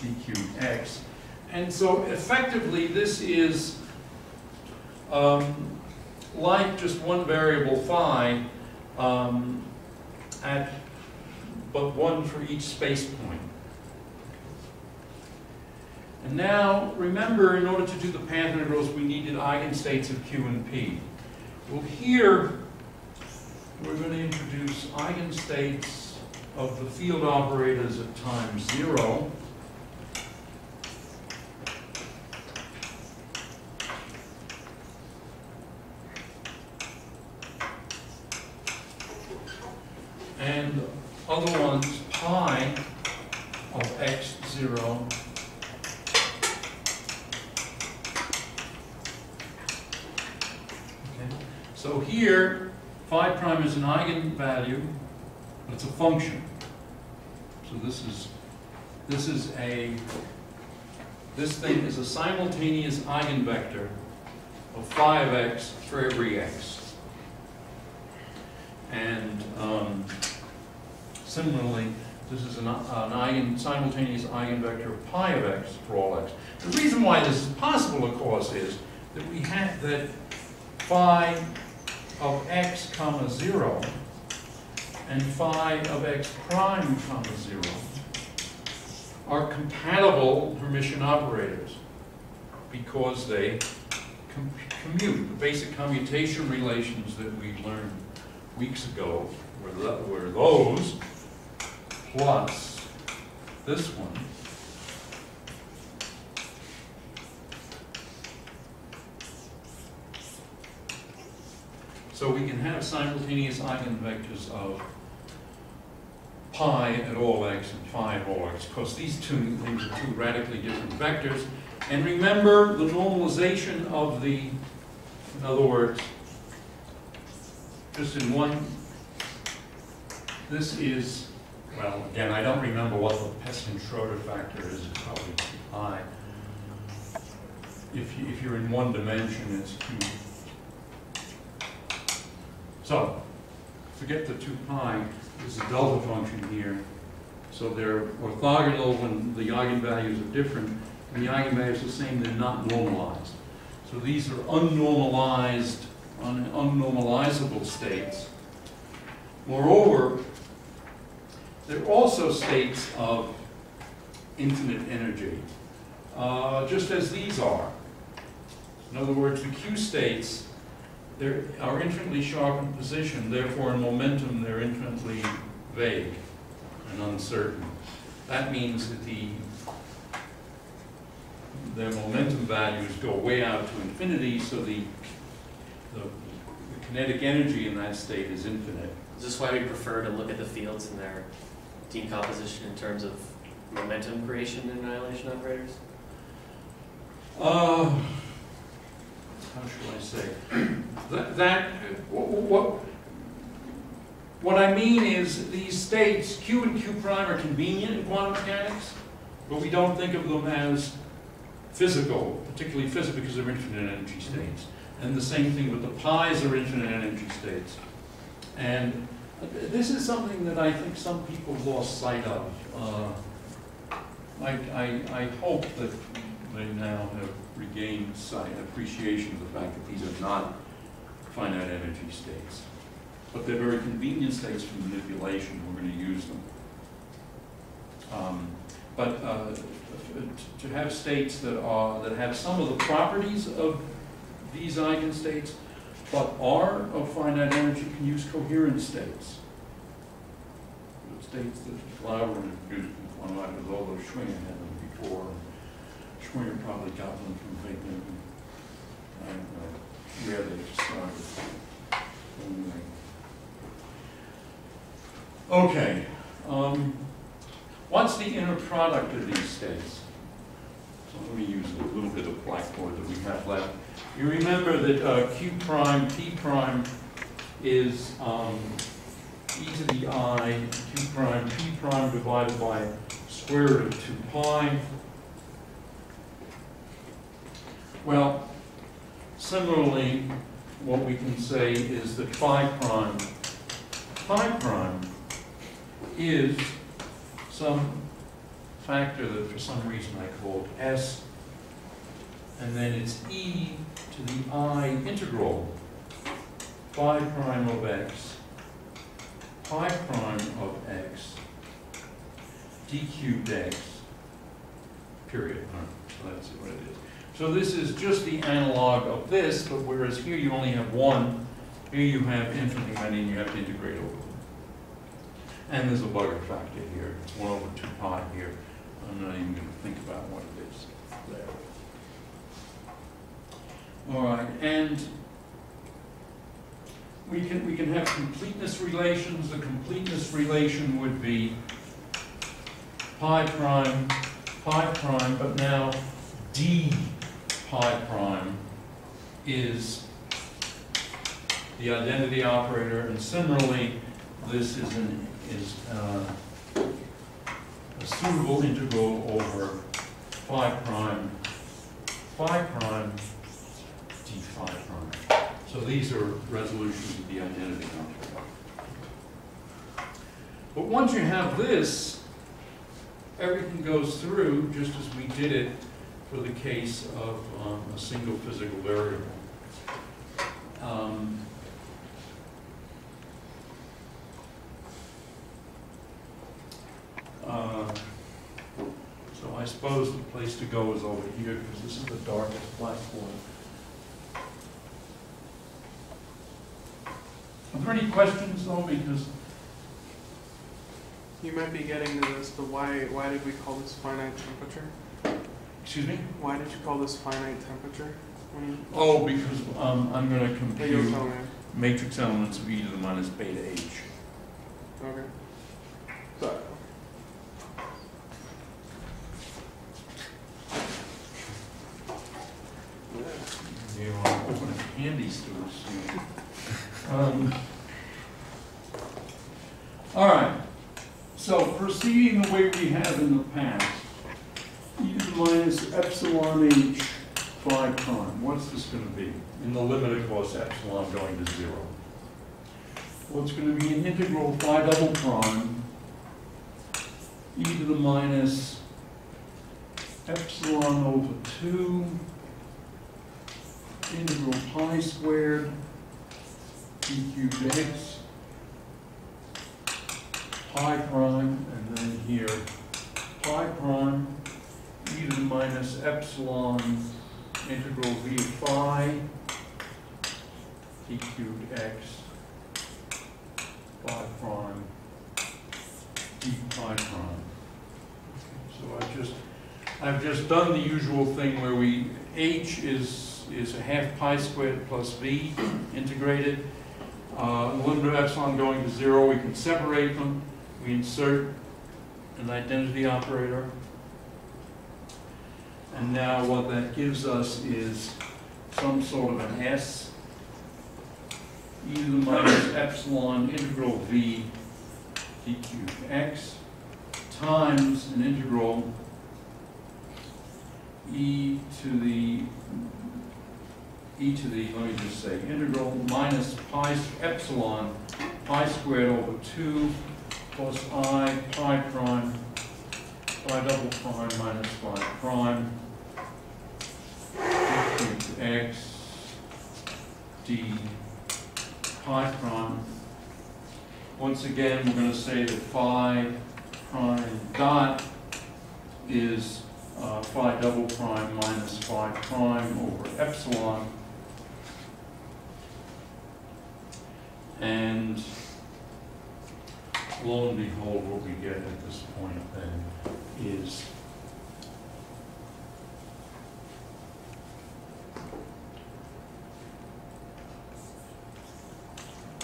d cubed x. And so effectively, this is um, like just one variable phi um, at but one for each space point. And now, remember, in order to do the path integrals, we needed eigenstates of Q and P. Well, here, we're going to introduce eigenstates of the field operators at time 0 eigenvalue, but it's a function. So this is, this is a, this thing is a simultaneous eigenvector of phi of x for every x. And um, similarly, this is an, an eigen, simultaneous eigenvector of pi of x for all x. The reason why this is possible, of course, is that we have that phi of x comma zero and phi of x prime comma zero are compatible Hermitian operators because they com- commute. The basic commutation relations that we learned weeks ago were, were those plus this one So we can have simultaneous eigenvectors of pi at all x and phi at all x, because these two things are two radically different vectors. And remember the normalization of the, in other words, just in one, this is, well, again, I don't remember what the Peskin-Schroeder factor is, it's probably high. If, you- if you're in one dimension, it's two so, forget the two pi, there's a delta function here. So they're orthogonal when the eigenvalues are different, and the eigenvalues are the same, they're not normalized. So these are unnormalized, un- unnormalizable states. Moreover, they're also states of infinite energy, uh, just as these are. In other words, the Q states they're, are infinitely sharp in position, therefore in momentum, they're infinitely vague and uncertain. That means that the, their momentum values go way out to infinity, so the, the the kinetic energy in that state is infinite. Is this why we prefer to look at the fields and their decomposition in terms of momentum creation and annihilation operators? Uh, how shall I say? That, that, what, what I mean is these states, Q and Q prime are convenient in quantum mechanics, but we don't think of them as physical, particularly physical because they're infinite energy states. And the same thing with the pi's are infinite energy states. And this is something that I think some people lost sight of. Uh, I, I, I hope that they now have regained sight, appreciation of the fact that these are not finite energy states. But they're very convenient states for manipulation, we're gonna use them. Um, But uh, to have states that are, that have some of the properties of these eigenstates, but are of finite energy, can use coherent states. States that Glauber introduced one mechanics, although Schwinger had them before. Schwinger probably got them from Wigman. I where they started. Okay, um, what's the inner product of these states? So let me use a little bit of blackboard that we have left. You remember that uh, Q prime, P prime is um, e to the i, Q prime, P prime divided by square root of two pi. Well, similarly, what we can say is that phi prime, phi prime is some factor that for some reason I called S, and then it's e to the i integral phi prime of x, phi prime of x, d cubed x, period. Right, So that's what it is. So this is just the analog of this, but whereas here you only have one, here you have infinitely many and you have to integrate over them. And there's a bugger factor here, it's one over two pi here. I'm not even gonna think about what it is there. All right, and we can, we can have completeness relations. The completeness relation would be pi prime, pi prime, but now d pi prime is the identity operator, and similarly, this is an, is, uh, a suitable integral over phi prime, phi prime, d phi prime. So these are resolutions of the identity operator. But once you have this, everything goes through just as we did it for the case of um, a single physical variable. Um, uh, So I suppose the place to go is over here, because this is the darkest blackboard. Are there any questions though, because, You might be getting to this, but why, why did we call this finite temperature? Excuse me? Why did you call this finite temperature? Oh, because um, I'm gonna compute matrix elements of e to the minus beta h. Okay. So, yeah. You want to open a candy store soon. Um, All right, so proceeding the way we have in the past, e to the minus epsilon h phi prime, what's this gonna be? In the limit, of course, epsilon going to zero. Well, it's gonna be an integral phi double prime, e to the minus epsilon over two integral pi squared d cubed x pi prime, and then here pi prime e to the minus epsilon integral v phi d cubed x phi prime d pi prime. So I just, I've just done the usual thing where we, h is, is a half pi squared plus v integrated. Uh, the limit of epsilon going to zero, we can separate them. We insert an identity operator. And now what that gives us is some sort of an s e to the minus epsilon integral v d cubed x times an integral e to the, e to the, let me just say, integral minus pi epsilon pi squared over two plus i pi prime pi double prime minus phi prime x d pi prime. Once again, we're gonna say that phi prime dot is uh, phi double prime minus phi prime over epsilon. And lo and behold, what we get at this point then is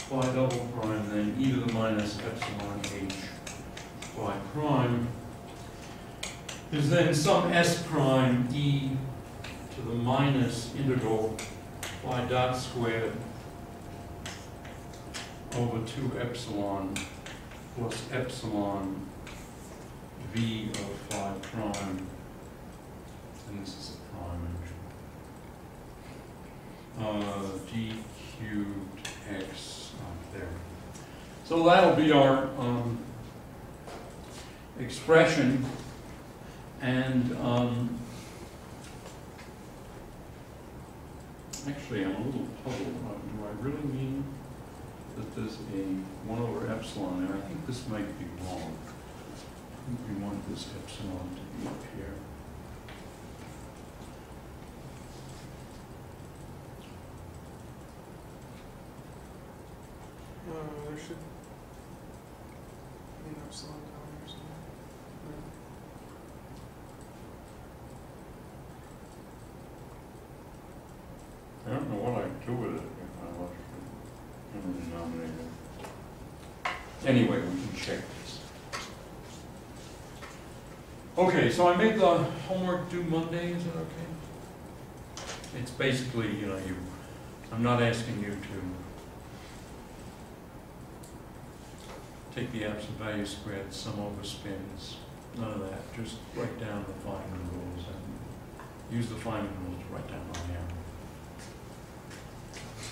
phi double prime, then e to the minus epsilon h phi prime is then some s prime e to the minus integral phi dot squared over two epsilon plus epsilon v of phi prime, and this is a prime. Uh, g cubed x, uh, there. So that'll be our, um, expression, and, um, actually, I'm a little puzzled, Uh, do I really mean that there's a one over epsilon there? I think this might be wrong. I think we want this epsilon to be up here. There should be an epsilon down here somewhere. I don't know what I'd do with it if I left it. Anyway, we can check this. Okay, so I made the homework due Monday, is that okay? It's basically, you know, you, I'm not asking you to take the absolute value spread, sum over spins, none of that, just write down the Feynman rules and use the Feynman rules to write down my answer.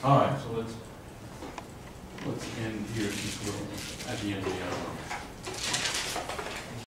All right, so let's, let's end here, we're at the end of the hour.